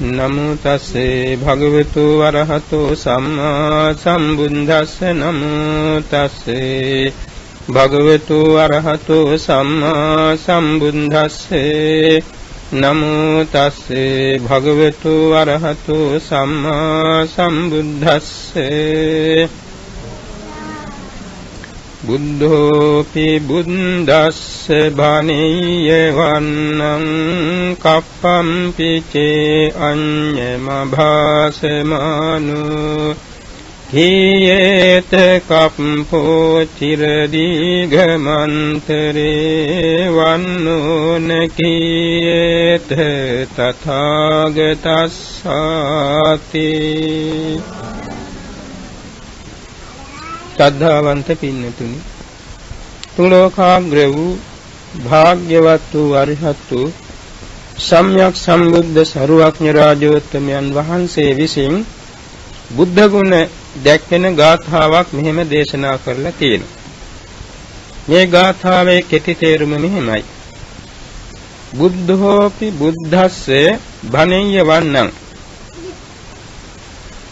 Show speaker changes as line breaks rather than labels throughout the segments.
නමෝ තස්සේ භගවතු වරහතෝ සම්මා සම්බුද්දස්ස. නමෝ තස්සේ භගවතු වරහතෝ සම්මා සම්බුද්දස්සේ. නමෝ තස්සේ භගවතු වරහතෝ සම්මා සම්බුද්දස්සේ. බුද්ධෝපි බුද්දස්ස බණීය වන්නං කප්පම්පි චේ අඤ්ඤම භාසමානු කීයේත කප්පෝ චිර දීඝමන්තරේ වන්නෝන කීයේත තථාගතස්සාති. ශ්‍රද්ධාවන්ත පින්නතුනි තුලෝකාග්‍ර වූ භාග්‍යවත් වූ අරිහත් වූ සම්්‍යක් සම්බුද්ධ සරුවක්ඥ රාජෝත්තමයන් වහන්සේ විසින් බුද්ධ ගුණ දැක්වෙන ගාථාවක් මෙහෙම දේශනා කරලා තියෙනවා. මේ ගාථාවේ කෙටි තේරුම මෙහෙමයි. බුද්ධෝපි බුද්ධස්සේ භනෙය්‍ය වන්නං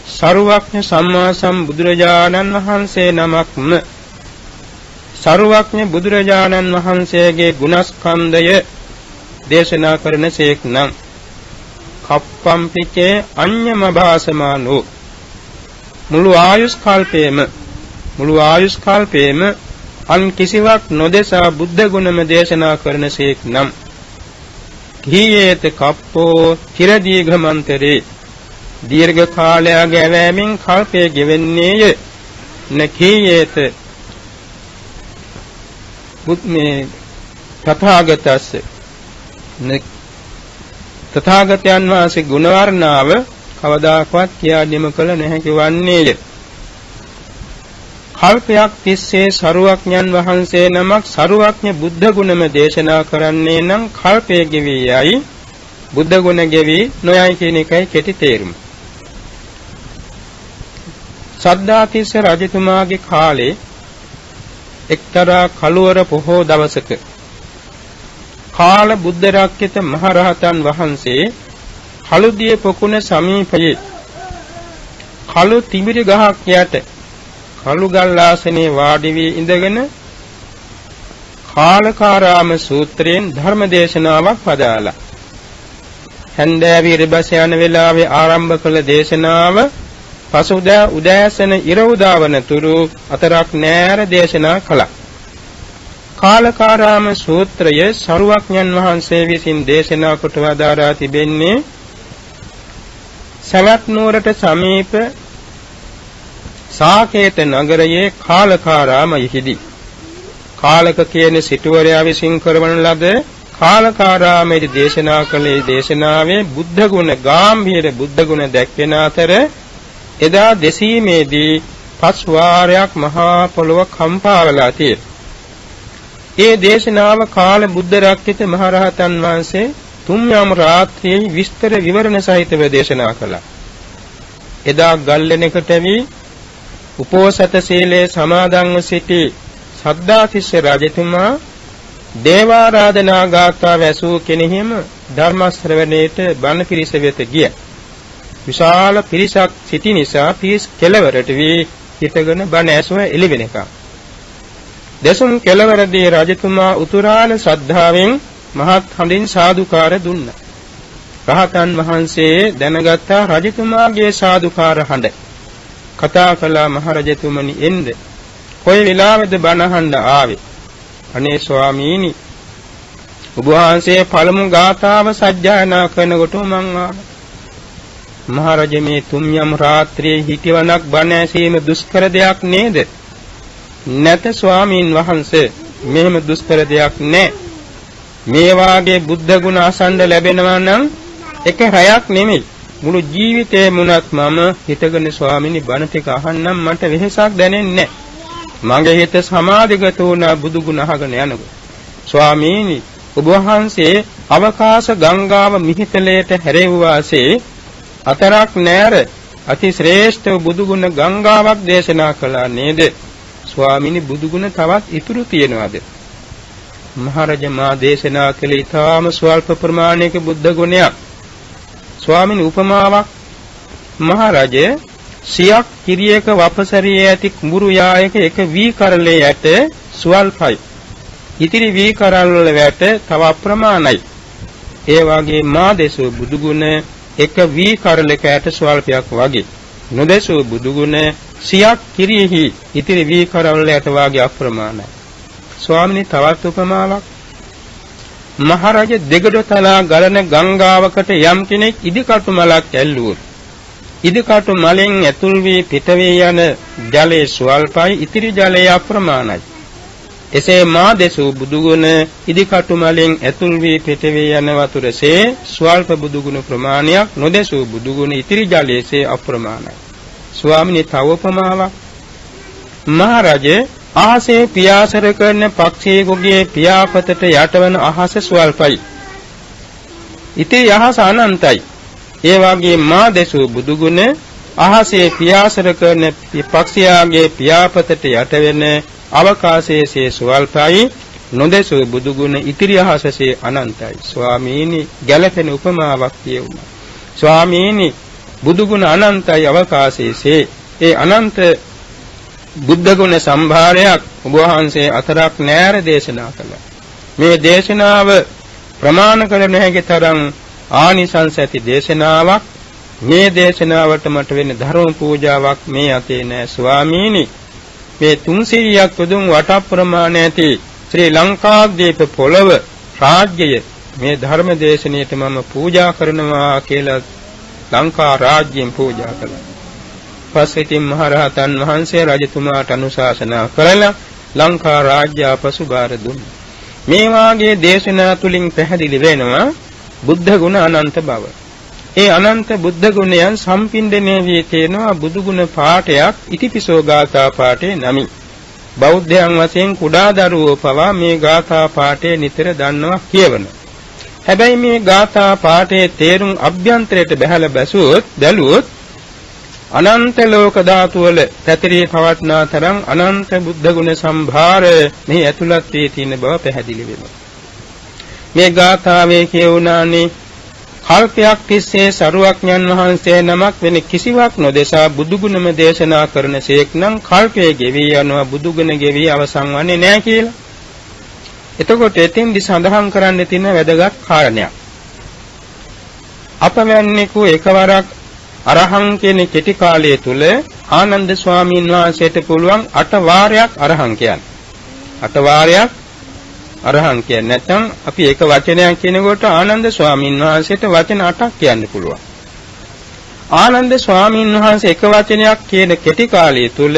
සරුවක්ඥ සම්මා සම්බුදුරජාණන් වහන්සේ නමක්ම සරුවක්ඥ බුදුරජාණන් වහන්සේගේ ගුණස්කන්ධය දේශනා කරන සේක්නම් කප්පම්පිකේ අඤ්ඤම භාසමානෝ මුළු ආයුෂ් කල්පයේම මුළු ආයුෂ් කල්පයේම අන් කිසිවක් නොදෙසා බුද්ධ ගුණම දේශනා කරන සේක්නම් කීයේත කප්පෝ චිරදීඝමන්තරේ දීර්ඝ කාලයක් ගැවෑමෙන් කල්පය ගෙවෙන්නේය. නකීයේත බුත්මේ තථාගතස්ස තථාගතයන් වහන්සේ ගුණ වර්ණාව කවදාකවත් කියා දෙම කළ නැහැ වන්නේය කල්පයක් තිස්සේ සරුවක්ඥන් වහන්සේ නමක් සරුවක්ඥ බුද්ධ ගුණම දේශනා කරන්නේ නම් කල්පය ගෙවි යයි. බුද්ධ ගුණ ගෙවි නොයයි කියන එකයි කෙටි තේරුම. සද්ධාතිස්ස රජතුමාගේ කාලේ එක්තරා කළුවර පොහෝ දවසක කාල බුද්ධ රාක්කිත මහරහතන් වහන්සේ කළුදිය පොකුණ සමීපයේ කළු තිමිරි ගහක් යට කළු ගල් ආසනේ වාඩි වී ඉඳගෙන කාලකාරාම සූත්‍රයෙන් ධර්ම දේශනාවක් පදාලා හැන්දෑවේ ඉරබස යන වෙලාවේ ආරම්භ කළ දේශනාව පසුදා උදෑසන ඉර උදාවන තුරු අතරක් නෑර දේශනා කළා. කාලකාරාම සූත්‍රය සරුවක්ඥන් වහන්සේ විසින් දේශනා කොට වදාරා තිබෙන්නේ සවැත් නුවරට සමීප සාකේත නගරයේ කාලකාරාමයෙහිදී කාලක කියන සිටුවරයා විසින් කරවන ලද කාලකාරාමයේ දේශනා කළේ දේශනාවේ බුද්ධ ගුණ ගාම්භීර බුද්ධ ගුණ දැක්වෙන අතර එදා දෙසීමේදී පස් වාරයක් මහා පොළොව කම්පා වෙලා තියෙනවා. ඒ දේශනාව කාල බුද්ධ රක්කිත මහරහතන් වහන්සේ තුන්යම් රාත්‍රියේ විස්තර විවරණ සහිතව දේශනා කළා. එදා ගල්ලෙනකට වී උපෝසත සීලේ සමාදන්ව සිටි සද්ධාතිස්ස රජතුමා දේවාරාධනා ගාථා වැසූ කෙනෙහිම ධර්ම ශ්‍රවණේට බණ පිරිස වෙත ගියා. විශාල පිරිසක් සිටි නිසා පිරිස් කෙළවරට වී හිටගෙන බණ ඇසුව එළිවෙනකම්. දසුන් කෙළවරදී රජතුමා උතුරාල ශ්‍රද්ධාවෙන් මහත් හඬින් සාදුකාර දුන්නා. රහතන් වහන්සේ දැනගත්තා රජතුමාගේ සාදුකාර හඬ. කතා කළා මහරජතුමනි එන්න. කොයි වෙලාවෙද බණ අහන්න ආවේ? අනේ ස්වාමීනි ඔබ වහන්සේ පළමු ගාථාව සජ්ජායනා කරනකොට මං ආවා. මහරජ මේ තුන්යම් රාත්‍රියේ හිටවනක් බණ ඇසීම දුෂ්කර දෙයක් නේද? නැත ස්වාමීන් වහන්සේ මෙහෙම දුෂ්කර දෙයක් නෑ. මේ වාගේ බුද්ධ ගුණ අසන්න ලැබෙනවා නම් එක රැයක් නෙමෙයි මුළු ජීවිතේ මුණත් මම හිතගෙන ස්වාමිනී බණ ටික අහන්නම් මට වෙහසක් දැනෙන්නේ නැහැ. මගේ හිත සමාධිගත වුණා බුදු ගුණ අහගෙන යනකොට. ස්වාමීනි ඔබ වහන්සේ අවකාශ ගංගාව මිහිතලයට හැරෙව්වාසේ අතරක් නෑර අති ශ්‍රේෂ්ඨ බුදු ගුණ ගංගාවක් දේශනා කළා නේද? ස්වාමීනි බුදු ගුණ තවත් ඉතුරු තියෙනවද? මහරජ මා දේශනා කළ ඊටාම ස්වල්ප ප්‍රමාණයක බුද්ධ ගුණයක් ස්වාමීන් උපමාවක් මහරජය සියක් කිරියක වපසරියේ ඇති කුඹුරු යායක එක වී කරලේ යට සුවල්පයි. ඉතිරි වී කරල් වල වැට තව අප්‍රමාණයි. ඒ වාගේ මා දෙසූ බුදුගුණ එක වී කරලක යට සුවල්පයක් වගේ. නොදෙසූ බුදුගුණ සියක් කිරියෙහි ඉතිරි වී කරල් යට වාගේ අප්‍රමාණයි. ස්වාමිනේ තවත් උපමාවක් මහරජ දෙගඩ තලා ගලන ගංගාවකට යම් කෙනෙක් ඉදිකටු මලක් ඇල්ලුවොත් ඉදිකටු මලෙන් ඇතුල් වී පිට වී යන ජලයේ ස්වල්පයි ඉතිරි ජලය අප්‍රමාණයි. එසේ මා දෙසූ බුදුගුණ ඉදිකටු මලෙන් ඇතුල් වී පිට වී යන වතුරසේ ස්වල්ප බුදුගුණ ප්‍රමාණයක් නොදෙසූ බුදුගුණ ඉතිරි ජලයේසේ අප්‍රමාණයි. ස්වාමිනේ තව උපමාවක් මහරජේ අහසේ පියාසර කරන පක්ෂියෙකුගේ පියාපතට යටවන අහස ස්වල්පයි. ඉතින් අහස අනන්තයි. ඒ වගේ මා දෙසූ බුදුගුණ අහසේ පියාසර කරන පක්ෂියාගේ පියාපතට යටවෙන අවකාශයේ ස්වල්පයි. නොදෙසූ බුදුගුණ ඉතිරි අහසසේ අනන්තයි. ස්වාමීනි ගැලපෙන උපමාවක් කියුණා. ස්වාමීනි බුදුගුණ අනන්තයි අවකාශයේසේ ඒ අනන්ත බුද්ධ ගුණ සම්භාරයක් ඔබ වහන්සේ අතරක් නෑර දේශනා කළා. මේ දේශනාව ප්‍රමාණ කළ නොහැකි තරම් ආනිසංස ඇති දේශනාවක් මේ දේශනාවට මට වෙන ධර්ම පූජාවක් මේ අතේ නෑ ස්වාමීනි මේ 300ක් පුදුම් වට ප්‍රමාණ ඇති ශ්‍රී ලංකාද්වීප පොළව රාජ්‍යය මේ ධර්ම දේශනාවට මම පූජා කරනවා කියලා ලංකා රාජ්‍යයෙන් පූජා කළා. පස්සේ ඉතින් මහරහතන් වහන්සේ රජතුමාට අනුශාසනා කරලා ලංකා රාජ්‍ය අපසු බාර දුන්නා. මේ වාගේ දේශනා තුලින් පැහැදිලි වෙනවා බුද්ධ ගුණ අනන්ත බව. ඒ අනන්ත බුද්ධ ගුණයන් සම්පින්දණය වී තියෙනවා බුදු ගුණ පාඨයක් ඉතිපිසෝ ගාථා පාඨේ නමි. බෞද්ධයන් වශයෙන් කුඩා දරුවෝ පවා මේ ගාථා පාඨය නිතර දන්නවා කියවනවා. හැබැයි මේ ගාථා පාඨයේ තේරුම් අභ්‍යන්තරයට බහැලා බැසුවොත් බැලුවොත් අනන්ත ලෝක ධාතු වල පැතිරී පවත්නා තරම් අනන්ත බුද්ධ ගුණ සම්භාර මෙහි ඇතුළත් වී තියෙන බව පැහැදිලි වෙනවා. මේ ගාථාවේ කියුණානේ කල්පයක් තිස්සේ සරුවක්ඥන් වහන්සේ නමක් වෙන කිසිවක් නොදෙසා බුදුගුණම දේශනා කරන සේක් නම් කල්පයේ ගෙවි යනවා බුදුගුණ ගෙවි අවසන් වන්නේ නැහැ කියලා. එතකොට එතෙන්දි සඳහන් කරන්න තියෙන වැදගත් කාරණයක්. අපවැන්නෙකු එකවරක් අරහං කියන කෙටි කාලය තුල ආනන්ද ස්වාමීන් වහන්සේට පුළුවන් අට වාරයක් අරහං කියන්න. අට වාරයක් අරහං කියන්නේ නැත්නම් අපි එක වචනයක් කියනකොට ආනන්ද ස්වාමීන් වහන්සේට වචන 8ක් කියන්න පුළුවන්. ආනන්ද ස්වාමීන් වහන්සේ එක වචනයක් කියන කෙටි කාලය තුල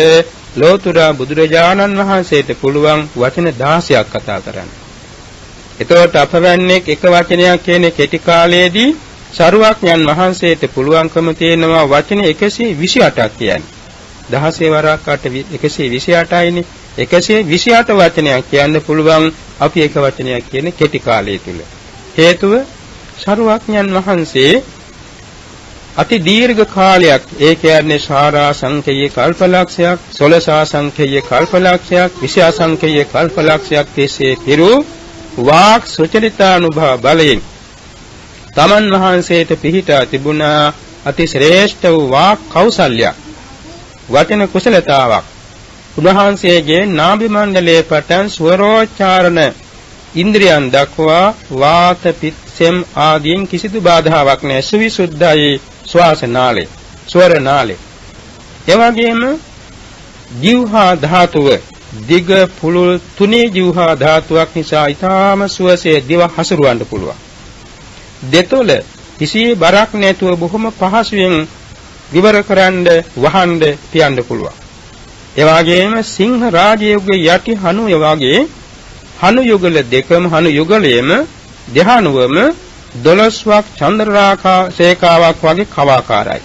ලෝතුරා බුදුරජාණන් වහන්සේට පුළුවන් වචන 16ක් කතා කරන්න. එතකොට අපවන්නේ එක වචනයක් කියන කෙටි කාලයේදී සරුවක්ඥන් වහන්සේට පුළුවන්කම තියෙනවා වචන 128ක් කියන්නේ. 16 වරක් 8 128යිනේ. 128 වචනයක් කියන්න පුළුවන් අපි එක වචනයක් කියන කෙටි කාලය තුල. හේතුව සරුවක්ඥන් වහන්සේ අති දීර්ඝ කාලයක් ඒ කියන්නේ සාරා සංඛේය කල්පලක්ෂයක් සොලසා සංඛේය කල්පලක්ෂයක් විෂයා සංඛේය කල්පලක්ෂයක් තිස්සේ පිරු වාක් සුචරිතානුභව බලයෙන් තමන් වහන්සේට පිහිටා තිබුණා අති ශ්‍රේෂ්ඨ වූ වාක් කෞසල්‍යයක් වචන කුසලතාවක් උන්වහන්සේගේ නාභි මණ්ඩලයේ පටන් ස්වරෝච්චාරණ ඉන්ද්‍රියන් දක්වා වාත පිත්සෙම් ආදීන් කිසිදු බාධාවක් නැහැ. සුවිසුද්ධයි ශ්වාස නාලේ ස්වර නාලේ එවැගේම ජීවහා ධාතුව දිග පුලුල් තුනේ ජීවහා ධාතුවක් නිසා ඊටාම සුවසේ දිව හසුරවන්න පුළුවන්. දෙතොල කිසි බරක් නැතුව බොහොම පහසුවෙන් විවර කරන්න වහන්න තියන්න පුළුවන්. ඒ වගේම සිංහ රාජයෝගේ යටි හනු වගේ හනු යුගල දෙකම හනු යුගලයේම දෙහනුවම 12ක් චන්ද්‍රරාකා ශේකාවක් වගේ කවාකාරයි.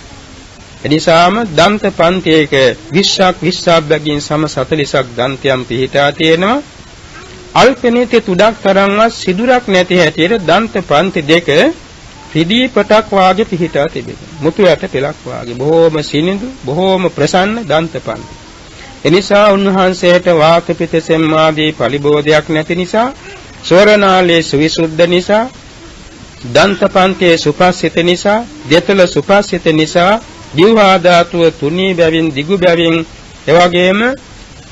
එනිසාම දන්ත පන්තියක 20ක් 20ක් බැගින් සම 40ක් දන්තයන් පිහිටා තියෙනවා. අල්පනීති තුඩක් තරම්වත් සිදුරක් නැති හැටියට දන්ත පන්ති දෙක රිදී පටක් වාගේ පිහිටා තිබෙනවා. මුතු යට පෙලක් වාගේ බොහෝම සිනිඳු බොහෝම ප්‍රසන්න දන්තපන්. එනිසා උන්වහන්සේට වාත පිත සම්මාදී පරිබෝධයක් නැති නිසා ස්වරනාලයේ සවිසුද්ධ නිසා දන්තපන්තේ සුපස්සිත නිසා, දෙතල සුපස්සිත නිසා, ජීවා ධාතුව තුනී බැවින් දිගු බැවින් එවැගේම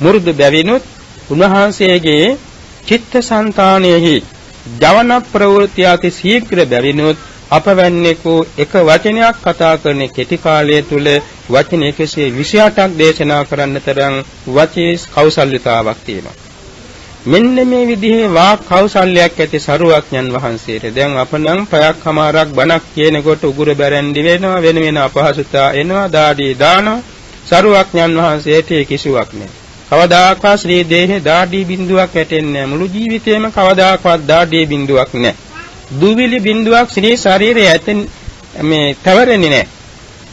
මුරුදු බැවිනුත් උන්වහන්සේගේ චිත්තසංතානයෙහි ජවන ප්‍රවෘත්ති අති ශීඝ්‍ර බැවිනුත් අපවැන්නේකෝ එක වචනයක් කතා කරන කෙටි කාලය තුල වචන 128ක් දේශනා කරන්න තරම් වචී කෞසල්‍යතාවක් තියෙනවා. මෙන්න මේ විදිහේ වාක් කෞසල්‍යයක් ඇති සරුවක්ඥන් වහන්සේට දැන් අප නම් පයක් හමාරක් බණක් කියනකොට උගුර බැරැන්දි වෙනවා වෙන වෙන අපහසුතා එනවා දාඩි දානවා සරුවක්ඥන් වහන්සේට කිසිවක් නැහැ. කවදාකවත් ශ්‍රී දේහේ දාඩි බිඳුවක් වැටෙන්නේ මුළු ජීවිතේම කවදාකවත් දාඩි බිඳුවක් නැහැ. දුවිලි බිඳුවක් ශ්‍රී ශරීරයේ ඇතෙන් මේ තවරෙන්නේ නැහැ.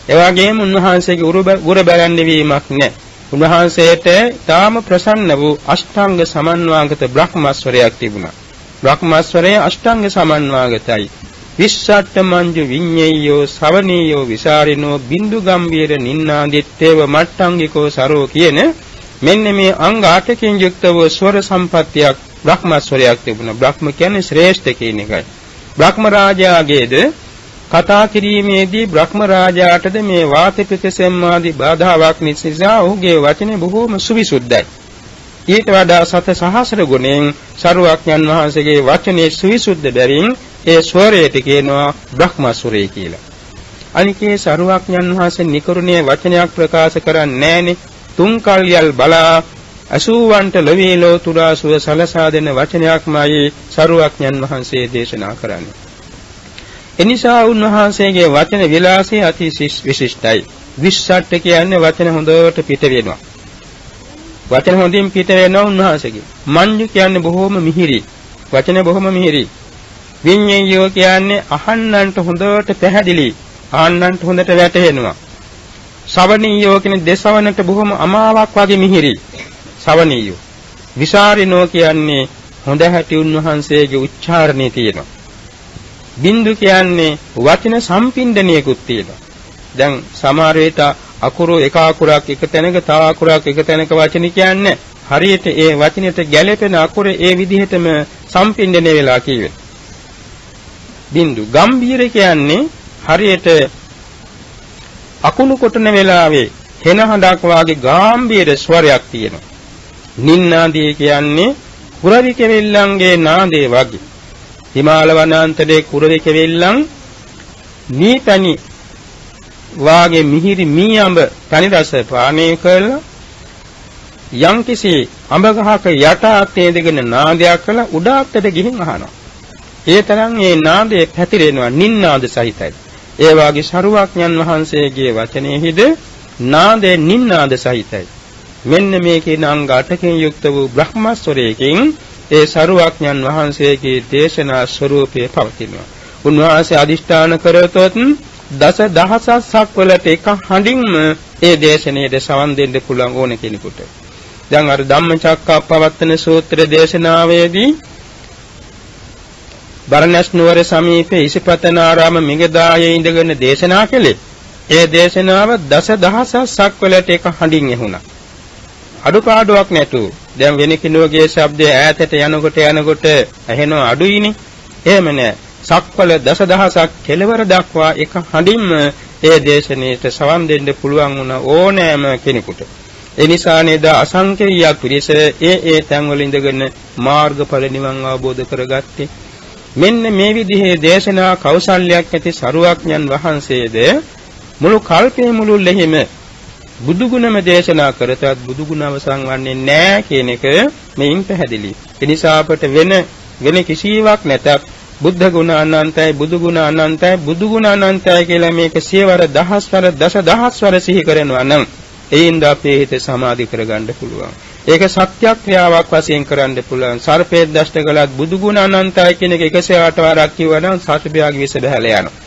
ඒ වගේම උන්වහන්සේගේ උර බැලන්න වීමක් නැහැ. උන්වහන්සේට තාම ප්‍රසන්න වූ අෂ්ටාංග සමන්වාගත බ්‍රහ්මස්වරයක් තිබුණා. බ්‍රහ්මස්වරයේ අෂ්ටාංග සමන්වාගතයි. විස්සට්ඨ මංජු විඤ්ඤයෝ සවනීයෝ විසාරිනෝ බින්දු ගම්බීර නින්නාදිත්තේව මට්ටංගිකෝ සරෝ කියන මෙන්න මේ අංග 8කින් යුක්ත වූ ස්වර සම්පත්තියක් බ්‍රහ්මස්වරයක් තිබුණා. බ්‍රහ්ම කියන්නේ ශ්‍රේෂ්ඨ කියන එකයි. බ්‍රහ්ම රාජයාගේද කතා කිරීමේදී බ්‍රහ්ම රාජාටද මේ වාතිපික සම්මාදී බාධාවක් නිසා ඔහුගේ වචනේ බොහෝම සුවිසුද්ධයි. ඊට වඩා සත සහස්‍ර ගුණෙන් සරුවක්ඥන් වහන්සේගේ වචනේ සුවිසුද්ධ බැවින් ඒ ස්වරයට කියනවා බ්‍රහ්මස්වරය කියලා. අනිකේ සරුවක්ඥන් වහන්සේ නිකරුණේ වචනයක් ප්‍රකාශ කරන්නේ නැහනේ. තුන් කල්යල් බලා අසූවන්ට ලොවේ ලෝතුරා සුව සලසා දෙන වචනයක්මයි සරුවක්ඥන් වහන්සේ දේශනා කරන්නේ. එනිසා උන්වහන්සේගේ වචන විලාසය අති විශිෂ්ටයි. විශ්සට්ට කියන්නේ වචන හොඳට පිට වෙනවා. වචන හොඳින් පිට වෙනවා උන්වහන්සේගේ. මඤ්ඤු කියන්නේ බොහොම මිහිරි. වචන බොහොම මිහිරි. විඤ්ඤයෝ කියන්නේ අහන්නන්ට හොඳට පැහැදිලි. අහන්නන්ට හොඳට වැටහෙනවා. ශවණීයෝ කියන දෙසවනට බොහොම අමාවක් වගේ මිහිරි. ශවණීයෝ. විසාරිනෝ කියන්නේ හොඳ හැටි උන්වහන්සේගේ උච්චාරණේ තියෙනවා. බින්දු කියන්නේ වචන සම්පින්දණයකුත් තියෙනවා. දැන් සමහර විට අකුරු එක අකුරක් එක තැනක තව අකුරක් එක තැනක වචන කියන්නේ හරියට ඒ වචනෙට ගැළපෙන අකුර ඒ විදිහටම සම්පින්දණය වෙලා කියවෙන. බින්දු ගම්බීර කියන්නේ හරියට අකුණු කොටන වෙලාවේ හෙන හඬක් වාගේ ගාම්භීර ස්වරයක් තියෙනවා. නින්නාදී කියන්නේ කුරවි කෙවිල්ලන්ගේ නාදේ වගේ. හිමාල වනාන්තරයේ කුරවි කෙවිල්ලන් මීපැණි වාගේ මිහිරි මී අඹ පැණි රස පානය කළා යම්කිසි අඹ ගහක යට අතේ දෙගෙන නාදයක් කළා උඩ අතට ගිහින් අහනවා. ඒ තරම් මේ නාදය පැතිරෙනවා නින්නාද සහිතයි. ඒ වාගේ ශරුවක්ඥන් වහන්සේගේ වචනයේහිද නාදේ නින්නාද සහිතයි. මෙන්න මේකේ අංග 8කින් යුක්ත වූ බ්‍රහ්මස්වරයකින් ඒ සරුවක්ඥන් වහන්සේගේ දේශනා ස්වરૂපයේ පවතිනවා. උන්වහන්සේ අදිෂ්ඨාන කරතොත් දස දහසක් වලට එක හඬින්ම ඒ දේශනාවට සවන් දෙන්න පුළුවන් ඕන කෙනෙකුට. දැන් අර ධම්මචක්කප්පවත්තන සූත්‍ර දේශනාවේදී බරණැස් නුවර සමීපයේ ඉසිපතනාරාම මිගදායේ ඉඳගෙන දේශනා කළේ. ඒ දේශනාව දස දහසක් වලට එක හඬින් ඇහුණා. අඩුපාඩුවක් නැතුව දැන් වෙන කිනුවගේ ශබ්දය ඈතට යනකොට යනකොට ඇහෙනවා අඩුයිනේ. එහෙම නෑ. සක්වල දසදහසක් කෙලවර දක්වා එක හඬින්ම ඒ දේශනෙට සවන් දෙන්න පුළුවන් වුණ ඕනෑම කෙනෙකුට. ඒ නිසා නේද අසංකේයයක් පිරිස ඒ ඒ තැන්වල ඉඳගෙන මාර්ගඵල නිවන් අවබෝධ කරගත්තේ. මෙන්න මේ විදිහේ දේශනා කෞශල්‍යයක් ඇති සරුවක්ඥන් වහන්සේද මුළු කල්පයේ මුළුල්ලෙහිම බුදු ගුණම දේශනා කරතත් බුදු ගුණ අවසන් වන්නේ නැහැ කියන එක මෙයින් පැහැදිලි. ඒ නිසා අපට වෙන වෙන කිසිවක් නැතත් බුද්ධ ගුණ අනන්තයි බුදු ගුණ අනන්තයි බුදු ගුණ අනන්තයි කියලා මේක සියවර දහස්වර දස දහස්වර සිහි කරනවා නම් එයින්ද අපේ හිත සමාධි කරගන්න පුළුවන්. ඒක සත්‍යක්‍රියාවක් වශයෙන් කරන්න පුළුවන්. සර්පේ දෂ්ට කළත් බුදු ගුණ අනන්තයි කියන එක 108 වරක් කිව්වනම් සර්පයාගේ විස බහැලා යනවා.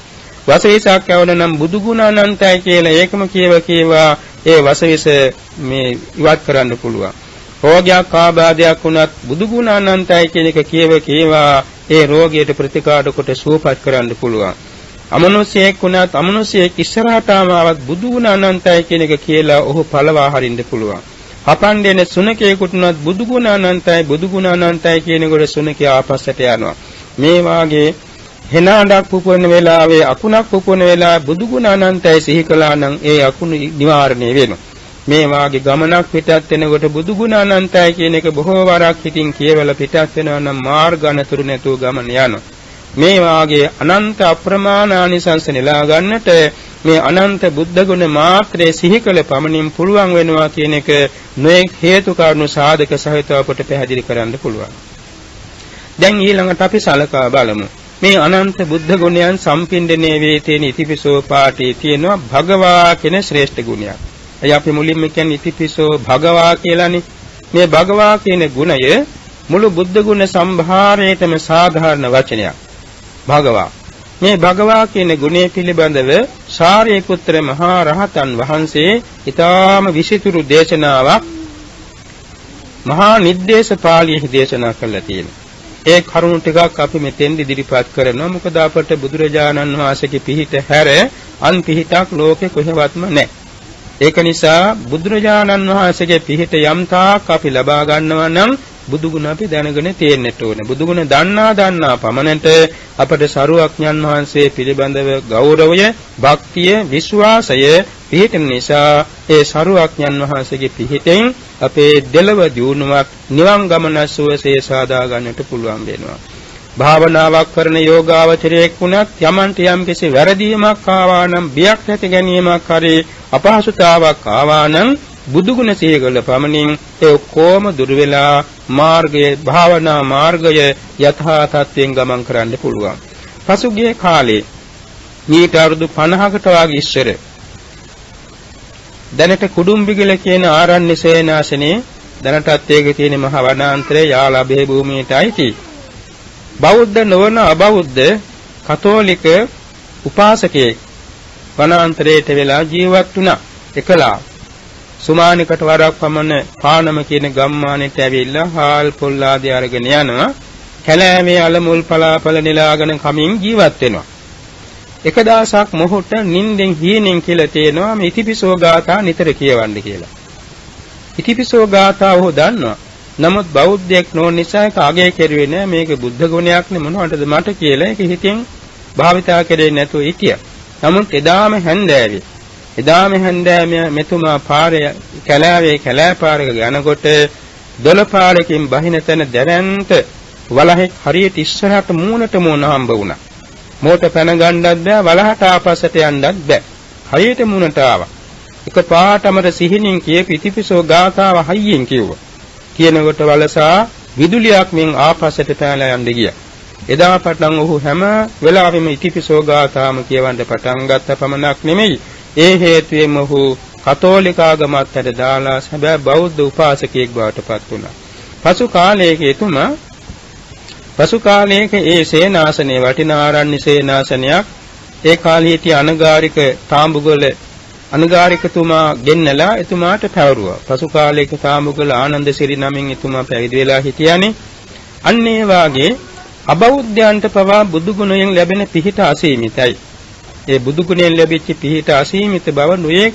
වසවිසක් යවන නම් බුදු ගුණ අනන්තයි කියලා ඒකම කියව කීවා ඒ වසවිස මේ ඉවත් කරන්න පුළුවන්. රෝගයක් ආබාධයක් වුණත් බුදු ගුණ අනන්තයි කියන එක කියව කීවා ඒ රෝගයට ප්‍රතිකාර කොට සුවපත් කරන්න පුළුවන්. අමනුෂ්‍යයෙක් වුණත් අමනුෂ්‍යයෙක් ඉස්සරහටම ආවත් බුදු ගුණ අනන්තයි කියන එක කියලා ඔහු පළවා හරින්න පුළුවන්. හපන්දෙන සුනකයෙකුට උනත් බුදු ගුණ අනන්තයි බුදු ගුණ අනන්තයි කියනකොට සුනකයා ආපස්සට යනවා. මේ වාගේ හෙනාඩක් පුපුරන වෙලාවේ අකුණක් පුපුරන වෙලාවේ බුදු ගුණ අනන්තයි සිහි කළා නම් ඒ අකුණු නිවාරණය වෙනවා. මේ වාගේ ගමනක් පිටත් වෙනකොට බුදු ගුණ අනන්තයි කියන එක බොහෝ වරක් හිතින් කියවලා පිටත් වෙනවා නම් මාර්ග අනතුරු නැතුව ගමන යනවා. මේ වාගේ අනන්ත අප්‍රමාණ ආනිසංස නෙලා ගන්නට මේ අනන්ත බුද්ධ ගුණ මාත්‍රේ සිහි කළ පමණින් පුළුවන් වෙනවා කියන එක නොඑක් හේතු කාරණු සාධක සහිතව අපට පැහැදිලි කරන්න පුළුවන්. දැන් ඊළඟට අපි සලකා බලමු. මේ අනන්ත බුද්ධ ගුණයන් සම්පින්දණය වේ තියෙන ඉතිපිසෝ පාඨයේ තියෙනවා භගවා කියන ශ්‍රේෂ්ඨ ගුණයක්. එයි අපි මුලින්ම කියන්නේ ඉතිපිසෝ භගවා කියලානේ. මේ භගවා කියන ගුණය මුළු බුද්ධ ගුණ සම්භාරයේතම සාධාරණ වචනයක්. භගවා මේ භගවා කියන ගුණය පිළිබඳව සාරිපුත්‍ර මහා රහතන් වහන්සේ ඊටාම විසිතුරු දේශනාවක් මහා නිද්දේශ පාළියේ දේශනා කළා තියෙනවා. ඒ කරුණු ටිකක් අපි මෙතෙන් ඉදිරිපත් කරනවා. මොකද අපට බුදුරජාණන් වහන්සේගේ පිහිට හැර අන් පිහිටක් ලෝකේ කොහෙවත්ම නැහැ. ඒක නිසා බුදුරජාණන් වහන්සේගේ පිහිට යම් තාක් අපි ලබා ගන්නවා නම් බුදුගුණ අපි දැනගෙන තියෙන්නට ඕනේ. බුදුගුණ දන්නා දන්නා පමණට අපට සරුවක්ඥන් වහන්සේ පිළිබඳව ගෞරවය, භක්තිය, විශ්වාසය පිහිටන නිසා ඒ සරුවක්ඥන් වහන්සේගේ පිහිටෙන් අපේ දෙලව දියුණුවක් නිවන් ගමන සුවසේ සාදා ගන්නට පුළුවන් වෙනවා. භාවනාවක් කරන යෝගාවචරයෙක් වුණත් යමන්ට යම් කිසි වැරදීමක් ආවා නම් බියක් නැති ගැනීමක් හරි අපහසුතාවක් ආවා නම් බුදුගුණ සියගල පමණින් ඒ ඔක්කොම දුර වෙලා මාර්ගයේ භාවනා මාර්ගය යථා තත්ත්වයෙන් ගමන් කරන්න පුළුවන්. පසුගිය කාලේ මීට අවුරුදු 50කට වගේ ඉස්සර දැනට කුඩුම්බිගල කියන ආරණ්‍ය සේනාසනේ දැනටත් ඒකේ තියෙන මහ වනාන්තරයේ යාලබේ භූමියට අයිති. බෞද්ධ නොවන අබෞද්ධ කතෝලික උපාසකයෙක් වනාන්තරයට වෙලා ජීවත් වුණා. එකලා සුමානිකට වරක් පමණ පානම කියන ගම්මානෙට ඇවිල්ලා හාල් පොල් ආදී අරගෙන යනවා. කැලෑමේ අලමුල් පලාපල නෙලාගෙන කමින් ජීවත් වෙනවා. එක දවසක් මොහොත නිින්දෙන් හීනෙන් කියලා තේනවා මේ ඉතිපිසෝ ගාථා නිතර කියවන්න කියලා. ඉතිපිසෝ ගාථා ඔහු දන්නවා. නමුත් බෞද්ධයෙක් නොවන නිසා ඒක අගය කෙරුවේ නෑ මේක බුද්ධ ගුණයක් නේ මොනවටද මට කියලා ඒක හිතෙන් භාවිතා කරේ නැතුව හිටියා. නමුත් එදාම හැන්දෑවේ එදාම හැන්දෑව මෙතුමා පාරේ කැලෑවේ කැලෑ පාරක යනකොට දොළපාරකින් බහින තැන දැරන්ත වලහෙක් හරියට ඉස්සරහට මූණට මූණ හම්බ වුණා. මෝට පැන ගන්නත් බෑ වලහට ආපස්සට යන්නත් බෑ. හරියට මූණට ආවා. එක පාටමර සිහිනින් කියපු ඉතිපිසෝ ගාථාව හයියෙන් කිව්වා. කියනකොට වලසා විදුලියක් මෙන් ආපස්සට පෑලා යන්න ගියා. එදා පටන් ඔහු හැම වෙලාවෙම ඉතිපිසෝ ගාථාම කියවන්න පටන් ගත්ත පමණක් නෙමෙයි ඒ හේතුවෙන්ම ඔහු කතෝලික ආගමත් හැර දාලා සැබෑ බෞද්ධ උපාසකයෙක් බවට පත් වුණා. පසු කාලයක එතුමා පසු කාලයක ඒ සේනාසනේ වටිනාරණ්‍ය සේනාසනයක් ඒ කාලේ සිටි අනගාരിക තාඹුගල අනගාരികතුමා ගෙන්නලා එතුමාට පැවරුවා. පසු කාලයක තාඹුගල ආනන්ද සිරි නමින් එතුමා පැවිදි වෙලා හිටියානේ. අන්න ඒ වාගේ අබෞද්ධයන්ට පවා බුදු ගුණයෙන් ලැබෙන පිහිට අසීමිතයි. ඒ බුදු ගුණයෙන් ලැබිච්ච පිහිට අසීමිත බව නොයේ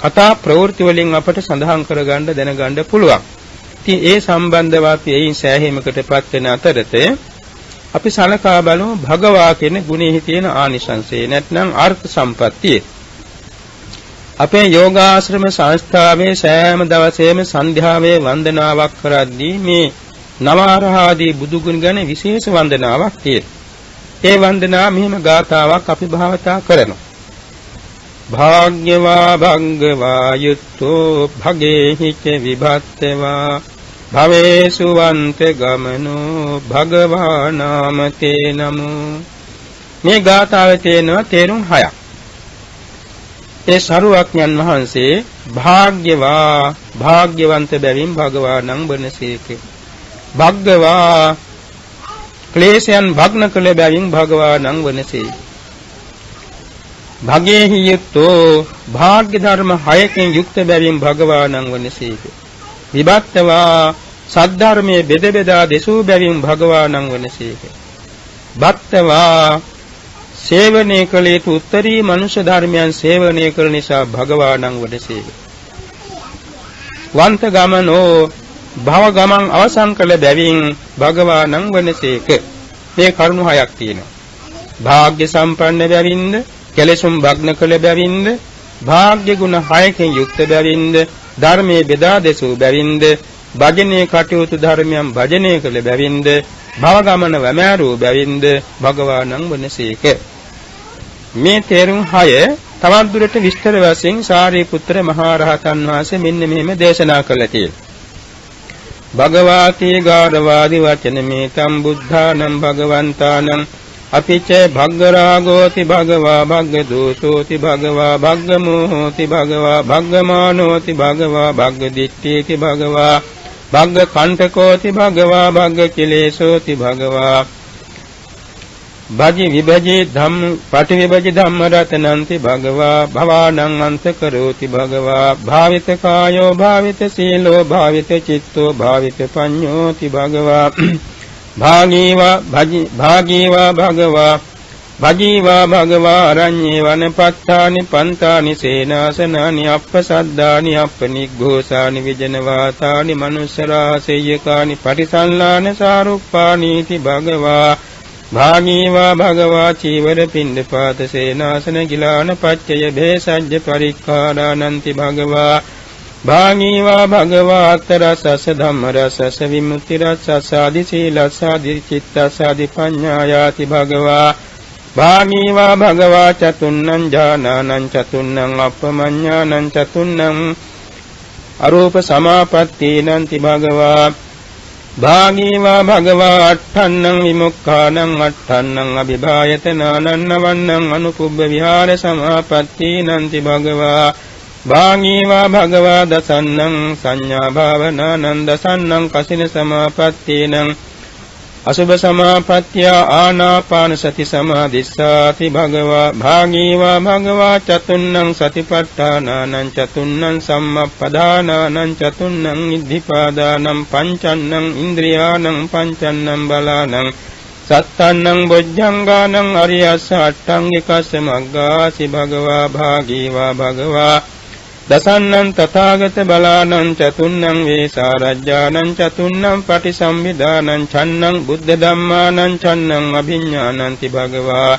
කතා ප්‍රවෘත්ති වලින් අපට සඳහන් කරගන්න දැනගන්න පුළුවන්. ඉතින් ඒ සම්බන්ධව අපි එයින් සෑහීමකටපත් වෙන අතරතේ අපි සලකා බලමු භගවා කියන ගුණෙහි තියෙන ආනිසංසය නැත්නම් අර්ථ සම්පත්තිය. අපේ යෝගාශ්‍රම සංස්ථාවේ සෑම දවසේම සන්ධ්‍යාවේ වන්දනාවක් කරද්දී මේ නවාරහාදී බුදුගුණ ගැන විශේෂ වන්දනාවක් තියෙනවා. ඒ වන්දනා මෙහිම ගාතාවක් අපි භාවිතා කරනවා. භාග්‍යවා භංගවා යුත්තෝ භගේහිච විභත්තවා භවේසු වන්ත ගමනෝ භගවා නාමතේ නමෝ මේ ගාථාවේ තියෙනවා තේරුම් හයක්. ඒ සරුවක්ඥන් වහන්සේ භාග්‍යවා භාග්‍යවන්ත බැවින් භගවානං වනසේකේ. භග්ගවා ක්ලේශයන් භග්න කළ බැවින් භගවානං වනසේ. භගේහි යුක්තෝ භාග්‍ය ධර්ම හයකින් යුක්ත බැවින් භගවානං වනසේක. විභක්තවා සද්ධර්මයේ බෙද බෙදා දෙසූ බැවින් භගවානං වනසේක. භක්තවා සේවනයේ කළ යුතු උත්තරී මනුෂ්‍ය ධර්මයන් සේවනය කළ නිසා භගවානං වනසේක. වන්ත ගමනෝ භව ගමන් අවසන් කළ බැවින් භගවානං වනසේක. මේ කරුණු හයක් තියෙනවා. භාග්‍ය සම්පන්න බැවින්ද කෙලෙසුම් භග්න කළ බැවින්ද භාග්‍ය ගුණ හයකින් යුක්ත බැවින්ද ධර්මයේ බෙදා දෙසූ බැවින්ද භජනයේ කටයුතු ධර්මයන් භජනය කළ බැවින්ද භව ගමන වැමෑරූ බැවින්ද භගවානං වනසේක. මේ තේරුම් 6 තවත් දුරට විස්තර වශයෙන් සාරිපුත්‍ර මහා රහතන් වහන්සේ මෙන්න මෙහෙම දේශනා කළා. කියලා. භගවාති ගාරවාදි වචන මේ තම් බුද්ධානම් භගවන්තානම් අපිච භග්ගරාගෝති භගවා භග්ග දෝසෝති භගවා භග්ගමෝහෝති භගවා භග්ගමානෝති භගවා භග්ග දිට්ඨේති භගවා භග්ග කණ්ඨකෝති භගවා භග්ග කිලේශෝති භගවා භජි විභජේ ධම්ම පටි විභජි ධම්ම රතනන්ති භගවා භවානං අන්ත කරෝති භගවා භාවිත කායෝ භාවිත සීලෝ භාවිත චිත්තෝ භාවිත පඤ්ඤෝති භගවා භාගීවා භජි භාගීවා භගවා භජීවා භගවා අරඤ්ඤේ වනපත්තානි පන්තානි සේනාසනානි අප්පසද්දානි අප්පනිග්ඝෝසානි විජනවාතානි මනුස්සරාසෙය්‍යකානි පටිසල්ලාන සාරුප්පානීති භගවා භාගීවා භගවා චීවර පින්ඩපාත සේනාසන ගිලාන පච්චය භේසජ්ජ පරික්ඛාරානන්ති භගවා. භාගීවා භගවා අත්තරසස ධම්මරසස විමුක්ති රසස ආදි සීලස ආදි චිත්තස ආදි පඤ්ඤායාති භගවා. භාගීවා භගවා චතුන්නං ඥානං චතුන්නං අප්පමඤ්ඤානං චතුන්නං අරූප සමාපත්තීනන්ති භගවා. භාගීවා භගවා අට්ඨන්නං විමුක්ඛානං අට්ඨන්නං අභිභායතනානන්න වන්නං අනුපුබ්බ විහාර සමාපත්තීනන්ති භගවා. භාගීවා භගවා දසන්නං සංඥා භාවනානන්ද සන්නං කසින සමාපත්තීනං අසුභ සමාපත්තිය ආනාපාන සති සමාධිස්සාති භගවා භාගීවා භගවා චතුන්නං සතිපට්ඨානානං චතුන්නං සම්මප්පදානානං චතුන්නං ඉද්ධිපාදානං පංචන්නං ඉන්ද්‍රියානං පංචන්නං බලානං සත්තන්නං බොජ්ජංගානං අරියස්ස අට්ඨංගිකස්ස මග්ගාසි භගවා භාගීවා භගවා දසන්නං තථාගත බලානං චතුන්නං වේසාරජ්ජානං චතුන්නං පටිසම්භිදානං චන්නං බුද්ධ ධම්මානං චන්නං අභිඥානන්ති භගවා